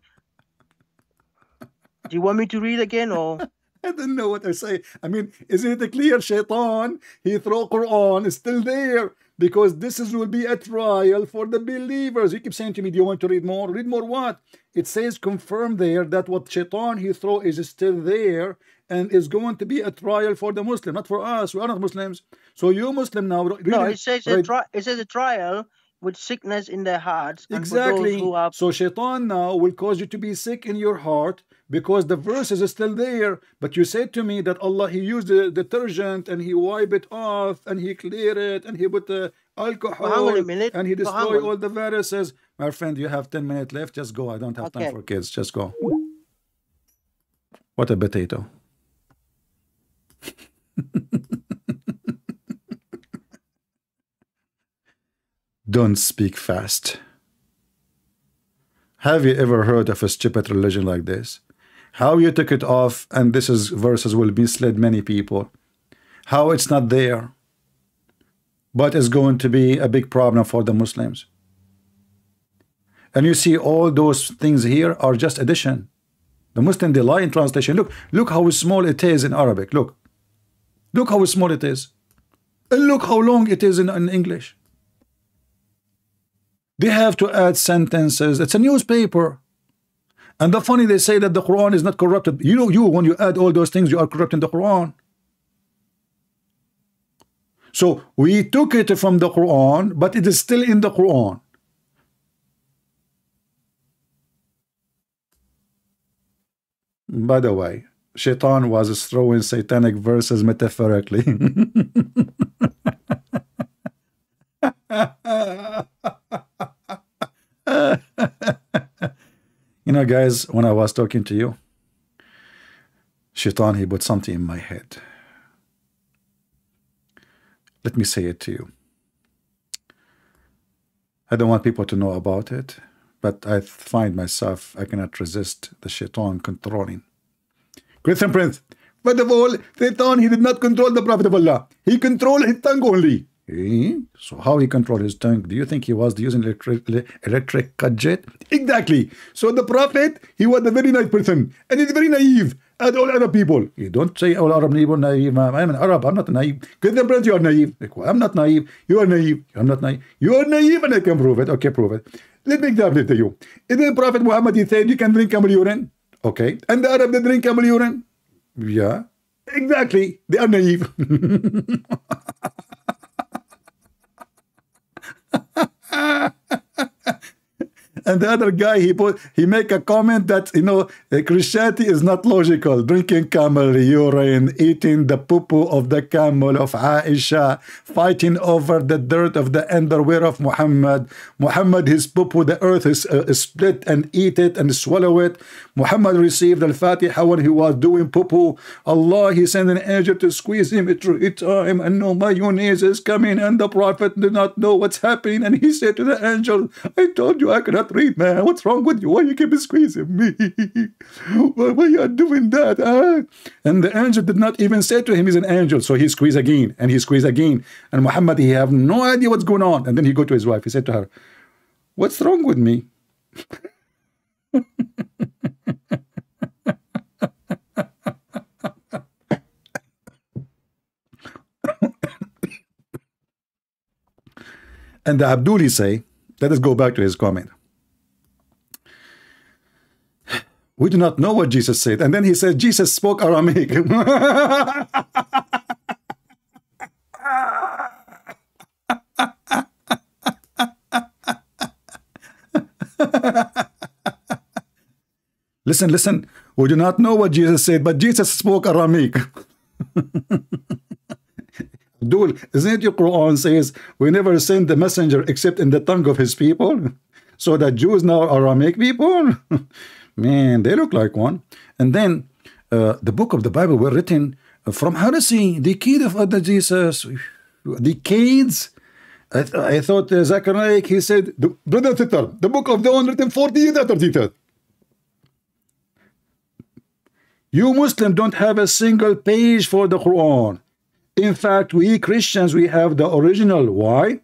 Do you want me to read again, or I don't know what I say. I mean, isn't it clear? Shaitan, he throw Quran is still there because this is will be a trial for the believers. You keep saying to me, "Do you want to read more? Read more what?" It says confirm there that what Shaitan he throw is still there and is going to be a trial for the Muslim, not for us. We are not Muslims. So you Muslim now. Read no? it- says a tri- it says a trial with sickness in their hearts, Exactly. So shaitan now will cause you to be sick in your heart because the verse is still there. But you said to me that Allah He used the detergent and He wipe it off and He clear it and He put the alcohol a and He But hang destroy all the viruses. My friend, you have 10 minutes left. Just go. I don't have time for kids. Just go. What a potato. Don't speak fast. Have you ever heard of a stupid religion like this? How you took it off and this is verses will mislead many people. How it's not there. But it's going to be a big problem for the Muslims. And you see all those things here are just addition. The Muslim they lie in translation. Look, look how small it is in Arabic. Look. Look how small it is. And look how long it is in, in English. They have to add sentences. It's a newspaper. And the funny they say that the Quran is not corrupted. You know, you when you add all those things, you are corrupting the Quran. So we took it from the Quran, but it is still in the Quran. By the way, Shaitan was throwing satanic verses metaphorically. you know, guys, when I was talking to you, Shaitan, he put something in my head. Let me say it to you. I don't want people to know about it, but I find myself, I cannot resist the Shaitan controlling. Christian Prince, First of all, Satan, he did not control the Prophet of Allah. He controlled his tongue only. Eh? So how he controlled his tongue? Do you think he was using electric electric jet? Exactly. So the Prophet, he was a very nice person and he's very naive as all Arab people. You don't say all Arab people naive. I'm an Arab. I'm not naive. Them friends, you are naive. Like, well, I'm not naive. You are naive. I'm not naive. You are naive and I can prove it. Okay, prove it. Let me example it to you. Is the Prophet Muhammad he said you can drink camel urine? Okay. And the Arab they drink camel urine? Yeah. Exactly. They are naive. And the other guy he put he make a comment that you know Christianity is not logical. Drinking camel urine, eating the poo of the camel of Aisha, fighting over the dirt of the underwear of Muhammad. Muhammad his poo the earth is, uh, split and eat it and swallow it. Muhammad received al-Fatiha when he was doing poo. Allah he sent an angel to squeeze him through time and no mayonnaise is coming and the prophet did not know what's happening and he said to the angel, I told you I cannot read, man. What's wrong with you? Why you keep squeezing me? why, why you are doing that? Huh? And the angel did not even say to him he's an angel. So he squeezed again and he squeezed again. And Muhammad, he have no idea what's going on. And then he go to his wife. He said to her, what's wrong with me? and the Abduli say, let us go back to his comment. We do not know what Jesus said. And then he said, Jesus spoke Aramaic. listen, listen. We do not know what Jesus said, but Jesus spoke Aramaic. Abdul, isn't it your Quran says, we never send the messenger except in the tongue of his people? So the Jews now are Aramaic people? Man, they look like one. And then uh, the book of the Bible were written from heresy, decade of other Jesus, decades. I, th I thought uh, Zechariah, he said, the, brother the book of the one written 40 years after. You Muslims don't have a single page for the Quran. In fact, we Christians, we have the original. Why?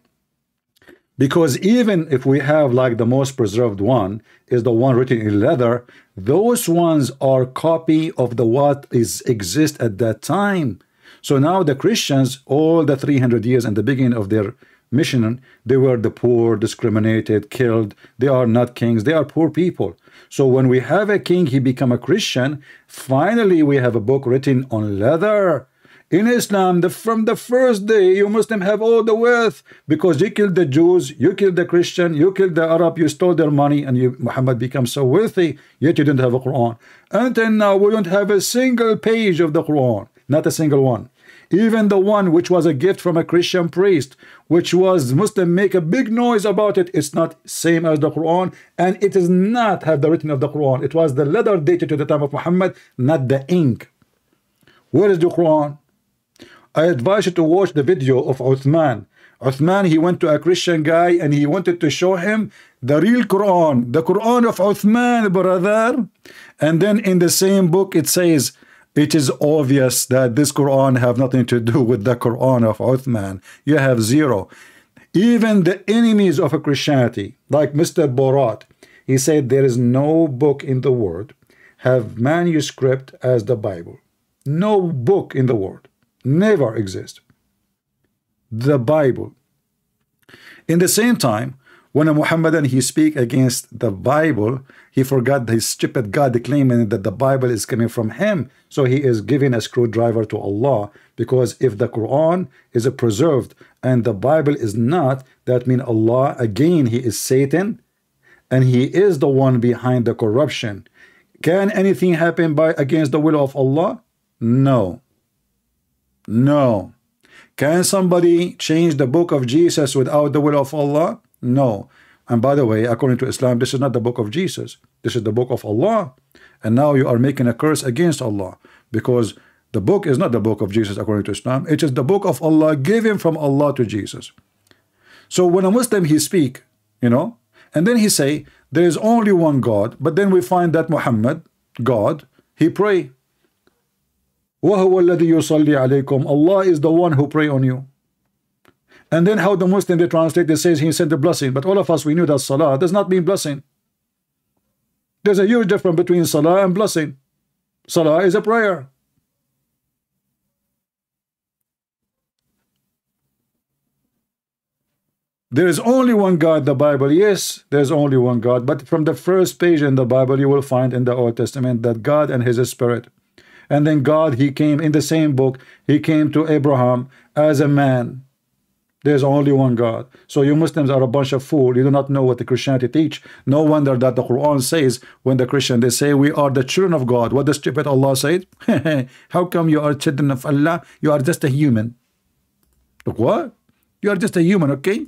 Because even if we have like the most preserved one is the one written in leather, those ones are copy of the what is exist at that time. So now the Christians, all the 300 years and the beginning of their mission, they were the poor, discriminated, killed. They are not kings. They are poor people. So when we have a king, he become a Christian. Finally, we have a book written on leather in Islam, the, from the first day, you Muslim have all the wealth because you killed the Jews, you killed the Christian, you killed the Arab, you stole their money, and you, Muhammad becomes so wealthy, yet you didn't have a Quran. Until now, we don't have a single page of the Quran, not a single one. Even the one which was a gift from a Christian priest, which was Muslim make a big noise about it, it's not same as the Quran, and it is not have the written of the Quran. It was the letter dated to the time of Muhammad, not the ink. Where is the Quran? I advise you to watch the video of Uthman. Uthman, he went to a Christian guy and he wanted to show him the real Quran, the Quran of Uthman, brother. And then in the same book, it says, it is obvious that this Quran have nothing to do with the Quran of Uthman. You have zero. Even the enemies of Christianity, like Mr. Borat, he said there is no book in the world have manuscript as the Bible. No book in the world never exist. The Bible. In the same time, when a Muhammadan he speak against the Bible, he forgot his stupid God claiming that the Bible is coming from him. So he is giving a screwdriver to Allah because if the Quran is preserved and the Bible is not, that means Allah again he is Satan and he is the one behind the corruption. Can anything happen by against the will of Allah? No. No. Can somebody change the book of Jesus without the will of Allah? No. And by the way, according to Islam, this is not the book of Jesus. This is the book of Allah. And now you are making a curse against Allah because the book is not the book of Jesus according to Islam. It is the book of Allah given from Allah to Jesus. So when a Muslim he speak, you know, and then he say there is only one God, but then we find that Muhammad, God, he pray وَهُوَ الَّذِي يُصَلِّي عَلَيْكُمْ Allah is the one who pray on you. And then how the Muslim they translate, they says he sent the blessing. But all of us, we knew that salah does not mean blessing. There's a huge difference between salah and blessing. Salah is a prayer. There is only one God, the Bible. Yes, there's only one God. But from the first page in the Bible, you will find in the Old Testament that God and His Spirit. And then God, He came in the same book, He came to Abraham as a man. There's only one God. So you Muslims are a bunch of fools. You do not know what the Christianity teach. No wonder that the Quran says when the Christian they say we are the children of God. What does stupid Allah said? How come you are children of Allah? You are just a human. Look what? You are just a human, okay?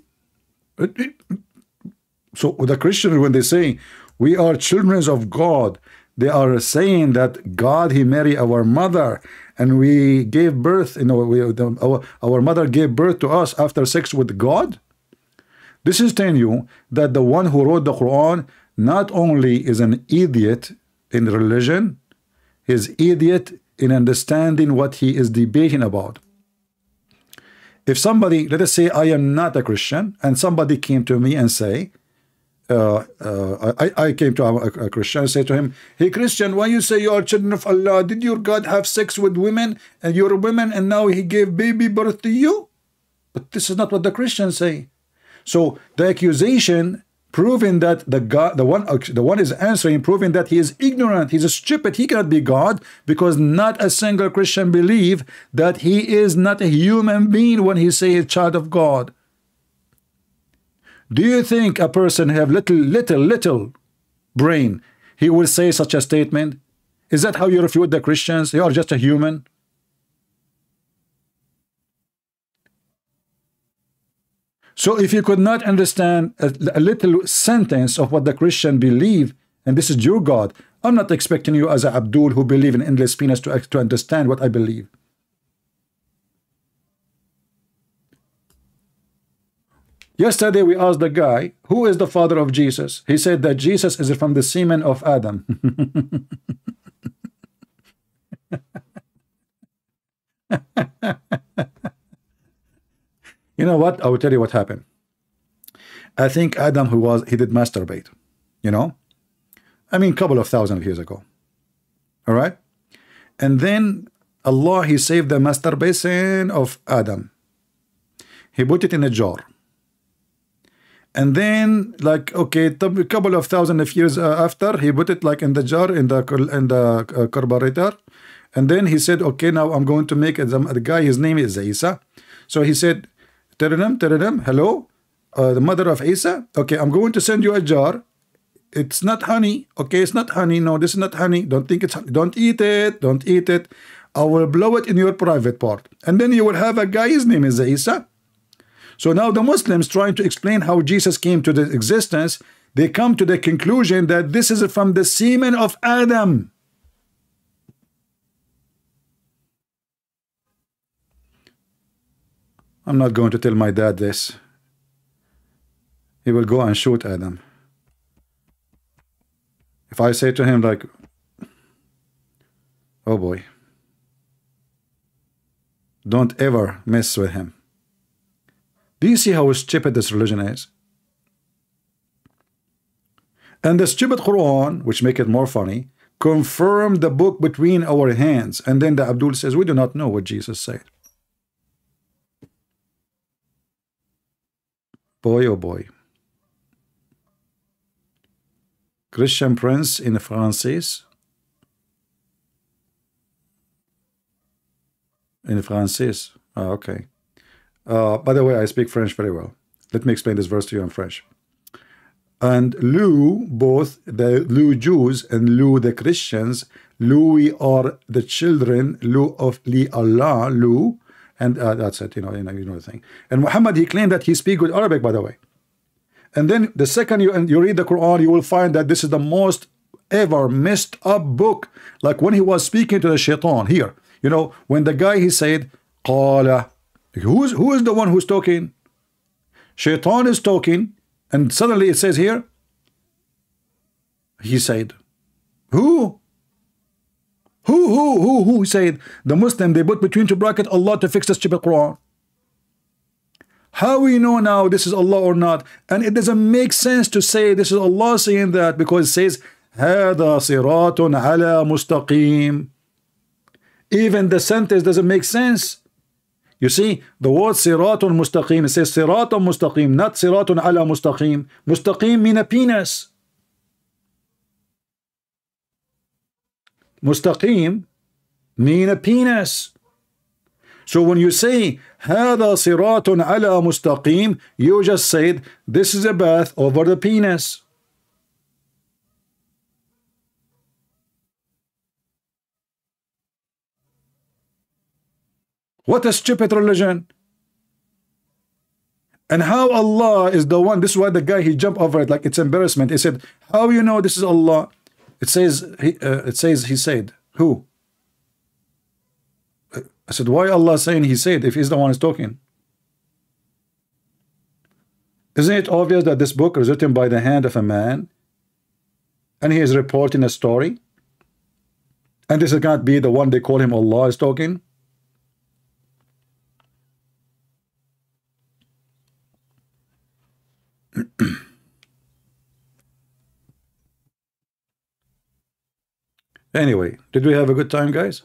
So the Christian, when they say we are children of God, they are saying that God, He married our mother and we gave birth, you know, we, our, our mother gave birth to us after sex with God. This is telling you that the one who wrote the Quran not only is an idiot in religion, he's idiot in understanding what he is debating about if somebody, let us say I am not a Christian, and somebody came to me and say, uh, uh, I, I came to a, a, Christian and say to him, Hey Christian, why you say you are children of Allah? Did your God have sex with women and you're women and now he gave baby birth to you? But this is not what the Christians say. So the accusation proving that the God, the one, the one is answering, proving that he is ignorant, he's a stupid, he cannot be God, because not a single Christian believe that he is not a human being when he say child of God. Do you think a person have little, little, little brain, he will say such a statement? Is that how you refute the Christians? You are just a human. So if you could not understand a, a, little sentence of what the Christian believe, and this is your God, I'm not expecting you as a Abdul who believe in endless penis to, to understand what I believe. Yesterday we asked the guy, who is the father of Jesus? He said that Jesus is from the semen of Adam. You know what? I will tell you what happened. I think Adam, who was, he did masturbate, you know? I mean, couple of thousand years ago. All right? And then Allah, he saved the masturbation of Adam. He put it in a jar. And then, like, okay, a couple of thousand of years uh, after, he put it like in the jar, in the in the uh, carburetor. And then he said, okay, now I'm going to make it. The guy, his name is Isa. So he said, Terenum, Terenum, hello? Uh, the mother of Isa? Okay, I'm going to send you a jar. It's not honey. Okay, it's not honey. No, this is not honey. Don't think it's honey. Don't eat it. Don't eat it. I will blow it in your private part. And then you will have a guy, his name is Isa. So now the Muslims trying to explain how Jesus came to the existence, they come to the conclusion that this is from the semen of Adam. I'm not going to tell my dad this. He will go and shoot Adam. If I say to him like, oh boy, don't ever mess with him. Do you see how stupid this religion is? And the stupid Quran, which make it more funny, confirmed the book between our hands. And then the Abdul says, we do not know what Jesus said. Boy, oh boy. Christian Prince in Francis. In Francis. Oh, okay. Uh, by the way, I speak French very well. Let me explain this verse to you in French. And Lou, both the Lou Jews and Lou the Christians, Lou we are the children, Lou of Li Allah, Lou, and uh, that's it. You know, you know, you know the thing. And Muhammad, he claimed that he speak good Arabic, by the way. And then the second you and you read the Quran, you will find that this is the most ever messed up book. Like when he was speaking to the shaitan here, you know, when the guy he said, Qala, who's who is the one who's talking? Shaitan is talking, and suddenly it says here, he said, Who? Who, who, who, who said the Muslim, they put between two bracket Allah to fix the stupid Quran? How we know now this is Allah or not? And it doesn't make sense to say this is Allah saying that because it says هذا صراط على مستقيم. Even the sentence doesn't make sense. You see, the word صراط مستقيم, it says صراط مستقيم, not صراط على مستقيم. مستقيم mean a penis. مستقيم mean a penis. So when you say هذا صراط على مستقيم, you just said this is a bath over the penis. What a stupid religion. And how Allah is the one, this is why the guy, he jumped over it like it's embarrassment. He said, how you know this is Allah? It says, he, uh, it says, he said, who? I said, why Allah saying he said if he's the one who's talking? Isn't it obvious that this book is written by the hand of a man and he is reporting a story? And this can't be the one they call him Allah is talking? anyway, did we have a good time, guys?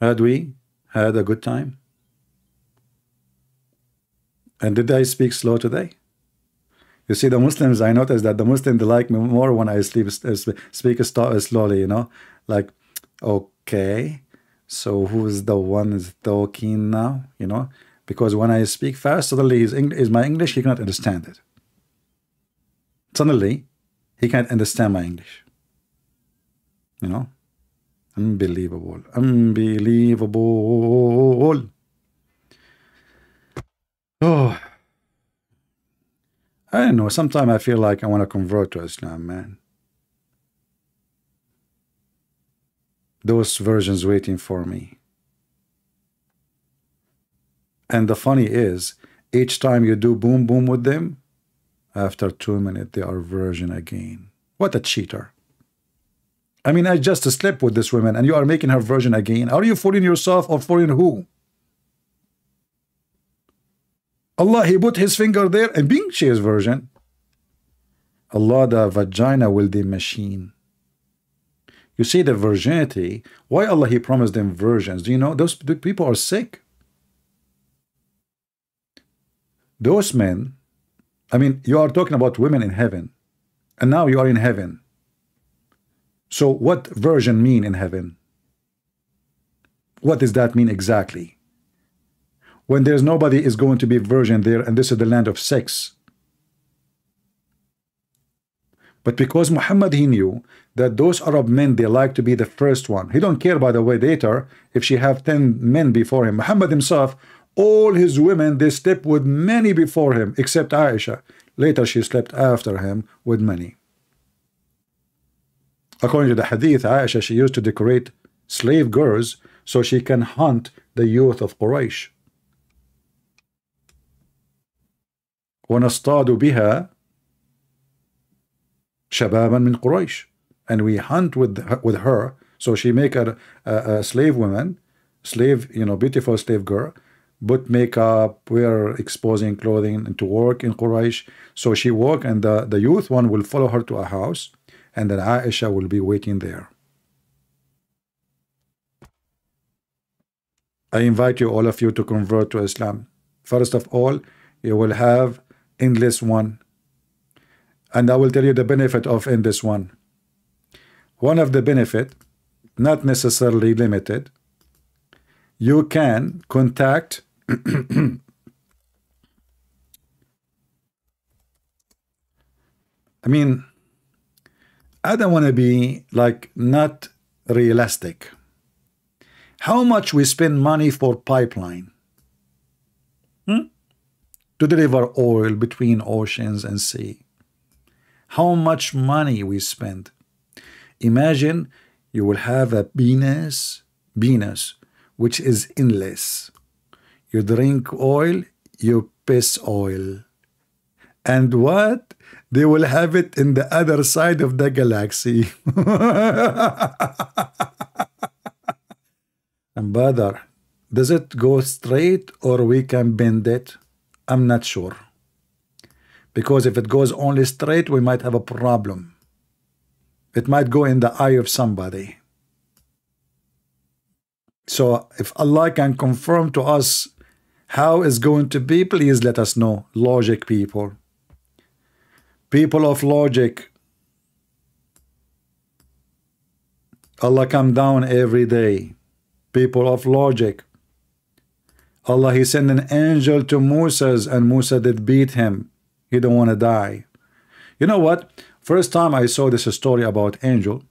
Had we had a good time? And did I speak slow today? You see, the Muslims, I noticed that the Muslims like me more when I sleep, speak uh, slowly, you know? Like, okay, so who's the one is talking now, you know? Because when I speak fast, suddenly is, is my English, he cannot understand it. Suddenly, he can't understand my English. You know? Unbelievable. Unbelievable. Oh. I don't know. Sometimes I feel like I want to convert to Islam, man. Those versions waiting for me. And the funny is, each time you do boom boom with them, after two minutes they are virgin again. What a cheater. I mean, I just slept with this woman and you are making her virgin again. Are you fooling yourself or fooling who? Allah, he put his finger there and being she is virgin. Allah, the vagina will be machine. You see the virginity. Why Allah, he promised them virgins? Do you know those people are sick? Those men, I mean, you are talking about women in heaven, and now you are in heaven. So what virgin mean in heaven? What does that mean exactly? When there's nobody is going to be virgin there, and this is the land of sex. But because Muhammad he knew that those Arab men they like to be the first one. He don't care by the way later if she have 10 men before him. Muhammad himself all his women they slept with many before him except Aisha later she slept after him with many according to the hadith Aisha she used to decorate slave girls so she can hunt the youth of Quraysh ونصطاد بها شبابا من قريش and we hunt with her, with her so she make a, a, a slave woman slave you know beautiful slave girl put makeup, wear exposing clothing, and to work in Quraysh. So she walk, and the, the youth one will follow her to a house, and then Aisha will be waiting there. I invite you, all of you, to convert to Islam. First of all, you will have endless one. And I will tell you the benefit of endless one. One of the benefit, not necessarily limited, you can contact I mean, I don't want to be like not realistic. How much we spend money for pipeline hmm? to deliver oil between oceans and sea? How much money we spend? Imagine you will have a Venus, Venus, which is endless. You drink oil, you piss oil. And what? They will have it in the other side of the galaxy. and brother, does it go straight or we can bend it? I'm not sure. Because if it goes only straight, we might have a problem. It might go in the eye of somebody. So if Allah can confirm to us how it's going to be, please let us know. Logic people. People of logic. Allah come down every day. People of logic. Allah, he sent an angel to Moses and Musa did beat him. He don't want to die. You know what? First time I saw this story about angel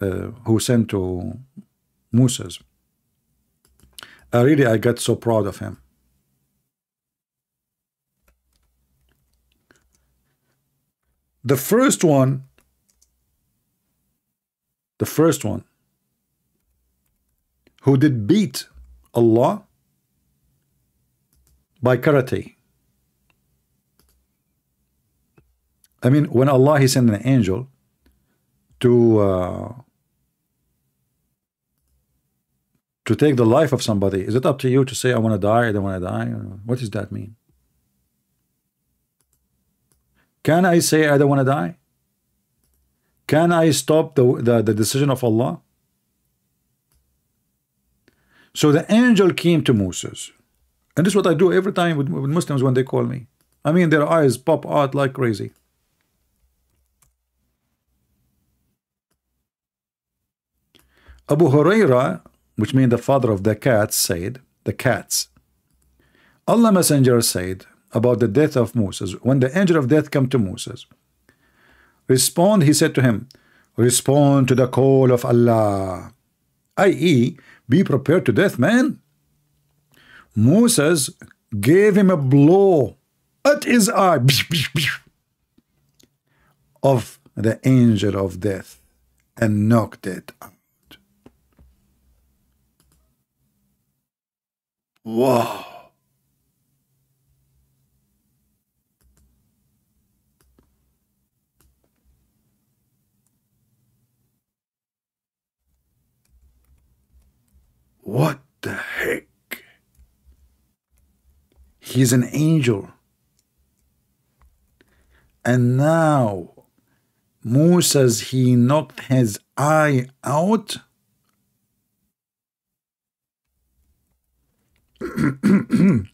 uh, who sent to Moses. Uh, really, I got so proud of him. The first one, the first one who did beat Allah by karate. I mean, when Allah he sent an angel to uh, to take the life of somebody, is it up to you to say I want to die, I don't want to die? What does that mean? Can I say I don't want to die? Can I stop the, the, the decision of Allah? So the angel came to Moses and this is what I do every time with, with Muslims when they call me. I mean, their eyes pop out like crazy. Abu Huraira, which means the father of the cats, said, the cats. Allah Messenger said about the death of Moses, when the angel of death come to Moses, respond, he said to him, respond to the call of Allah, i.e., be prepared to death, man. Moses gave him a blow at his eye of the angel of death and knocked it out. Wow. What the heck? He's an angel. And now Moses, he knocked his eye out. You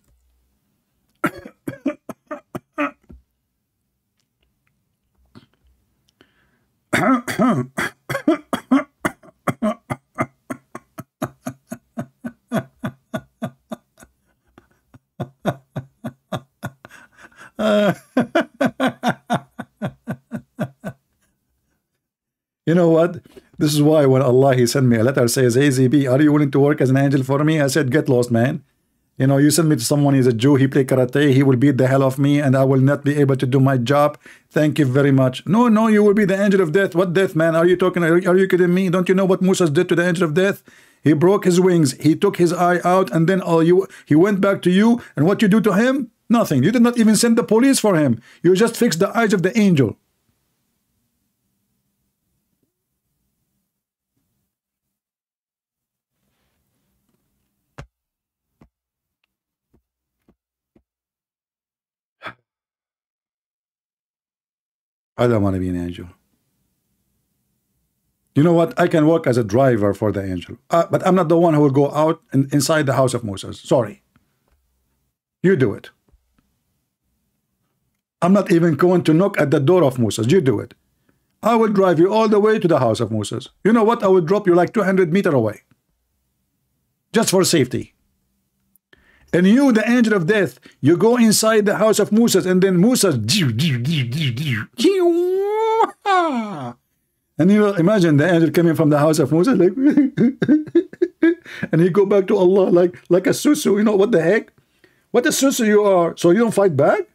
know what? This is why when Allah He sent me a letter says, Hey ZB, are you willing to work as an angel for me? I said, Get lost, man. You know, you send me to someone, he's a Jew, he play karate, he will beat the hell of me, and I will not be able to do my job. Thank you very much. No, no, you will be the angel of death. What death, man? Are you talking? Are, are you kidding me? Don't you know what Moses did to the angel of death? He broke his wings, he took his eye out, and then all you he went back to you, and what you do to him? Nothing. You did not even send the police for him. You just fixed the eyes of the angel. I don't want to be an angel. You know what? I can work as a driver for the angel. Uh, but I'm not the one who will go out and inside the house of Moses. Sorry. You do it. I'm not even going to knock at the door of Moses. You do it. I will drive you all the way to the house of Moses. You know what? I will drop you like 200 meter away. Just for safety. And you, the angel of death, you go inside the house of Moses, and then Moses, and you imagine the angel coming from the house of Moses, like, and he go back to Allah like like a susu. You know what the heck? What a susu you are! So you don't fight back?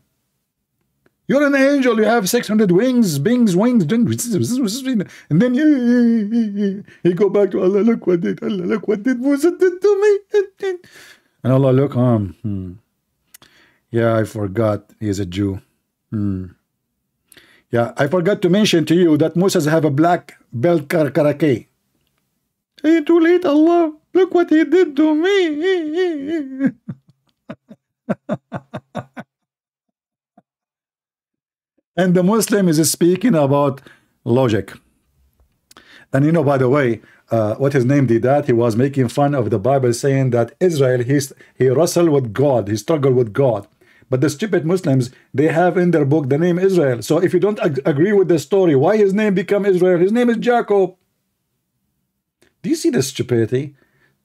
You're an angel. You have 600 wings, bings, wings. And then you, you go back to Allah. Look what did Allah. Look what did Moses did to me. And Allah look, um, hmm. yeah, I forgot he's a Jew. Hmm. Yeah, I forgot to mention to you that Moses have a black belt karate. Hey, too late, Allah. Look what he did to me. and the Muslim is speaking about logic. And you know, by the way, uh, what his name did that? He was making fun of the Bible, saying that Israel, he's, he wrestled with God, he struggled with God. But the stupid Muslims, they have in their book the name Israel. So if you don't ag agree with the story, why his name become Israel? His name is Jacob. Do you see the stupidity?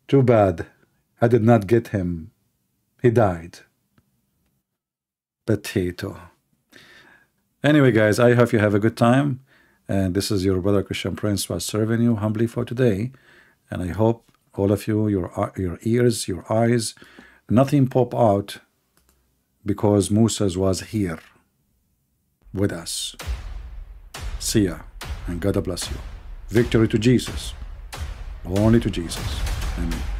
Too bad. I did not get him. He died. Potato. Anyway, guys, I hope you have a good time. And this is your brother Christian Prince was serving you humbly for today. And I hope all of you, your, your ears, your eyes, nothing pop out because Moses was here with us. See ya, and God bless you. Victory to Jesus, only to Jesus. Amen.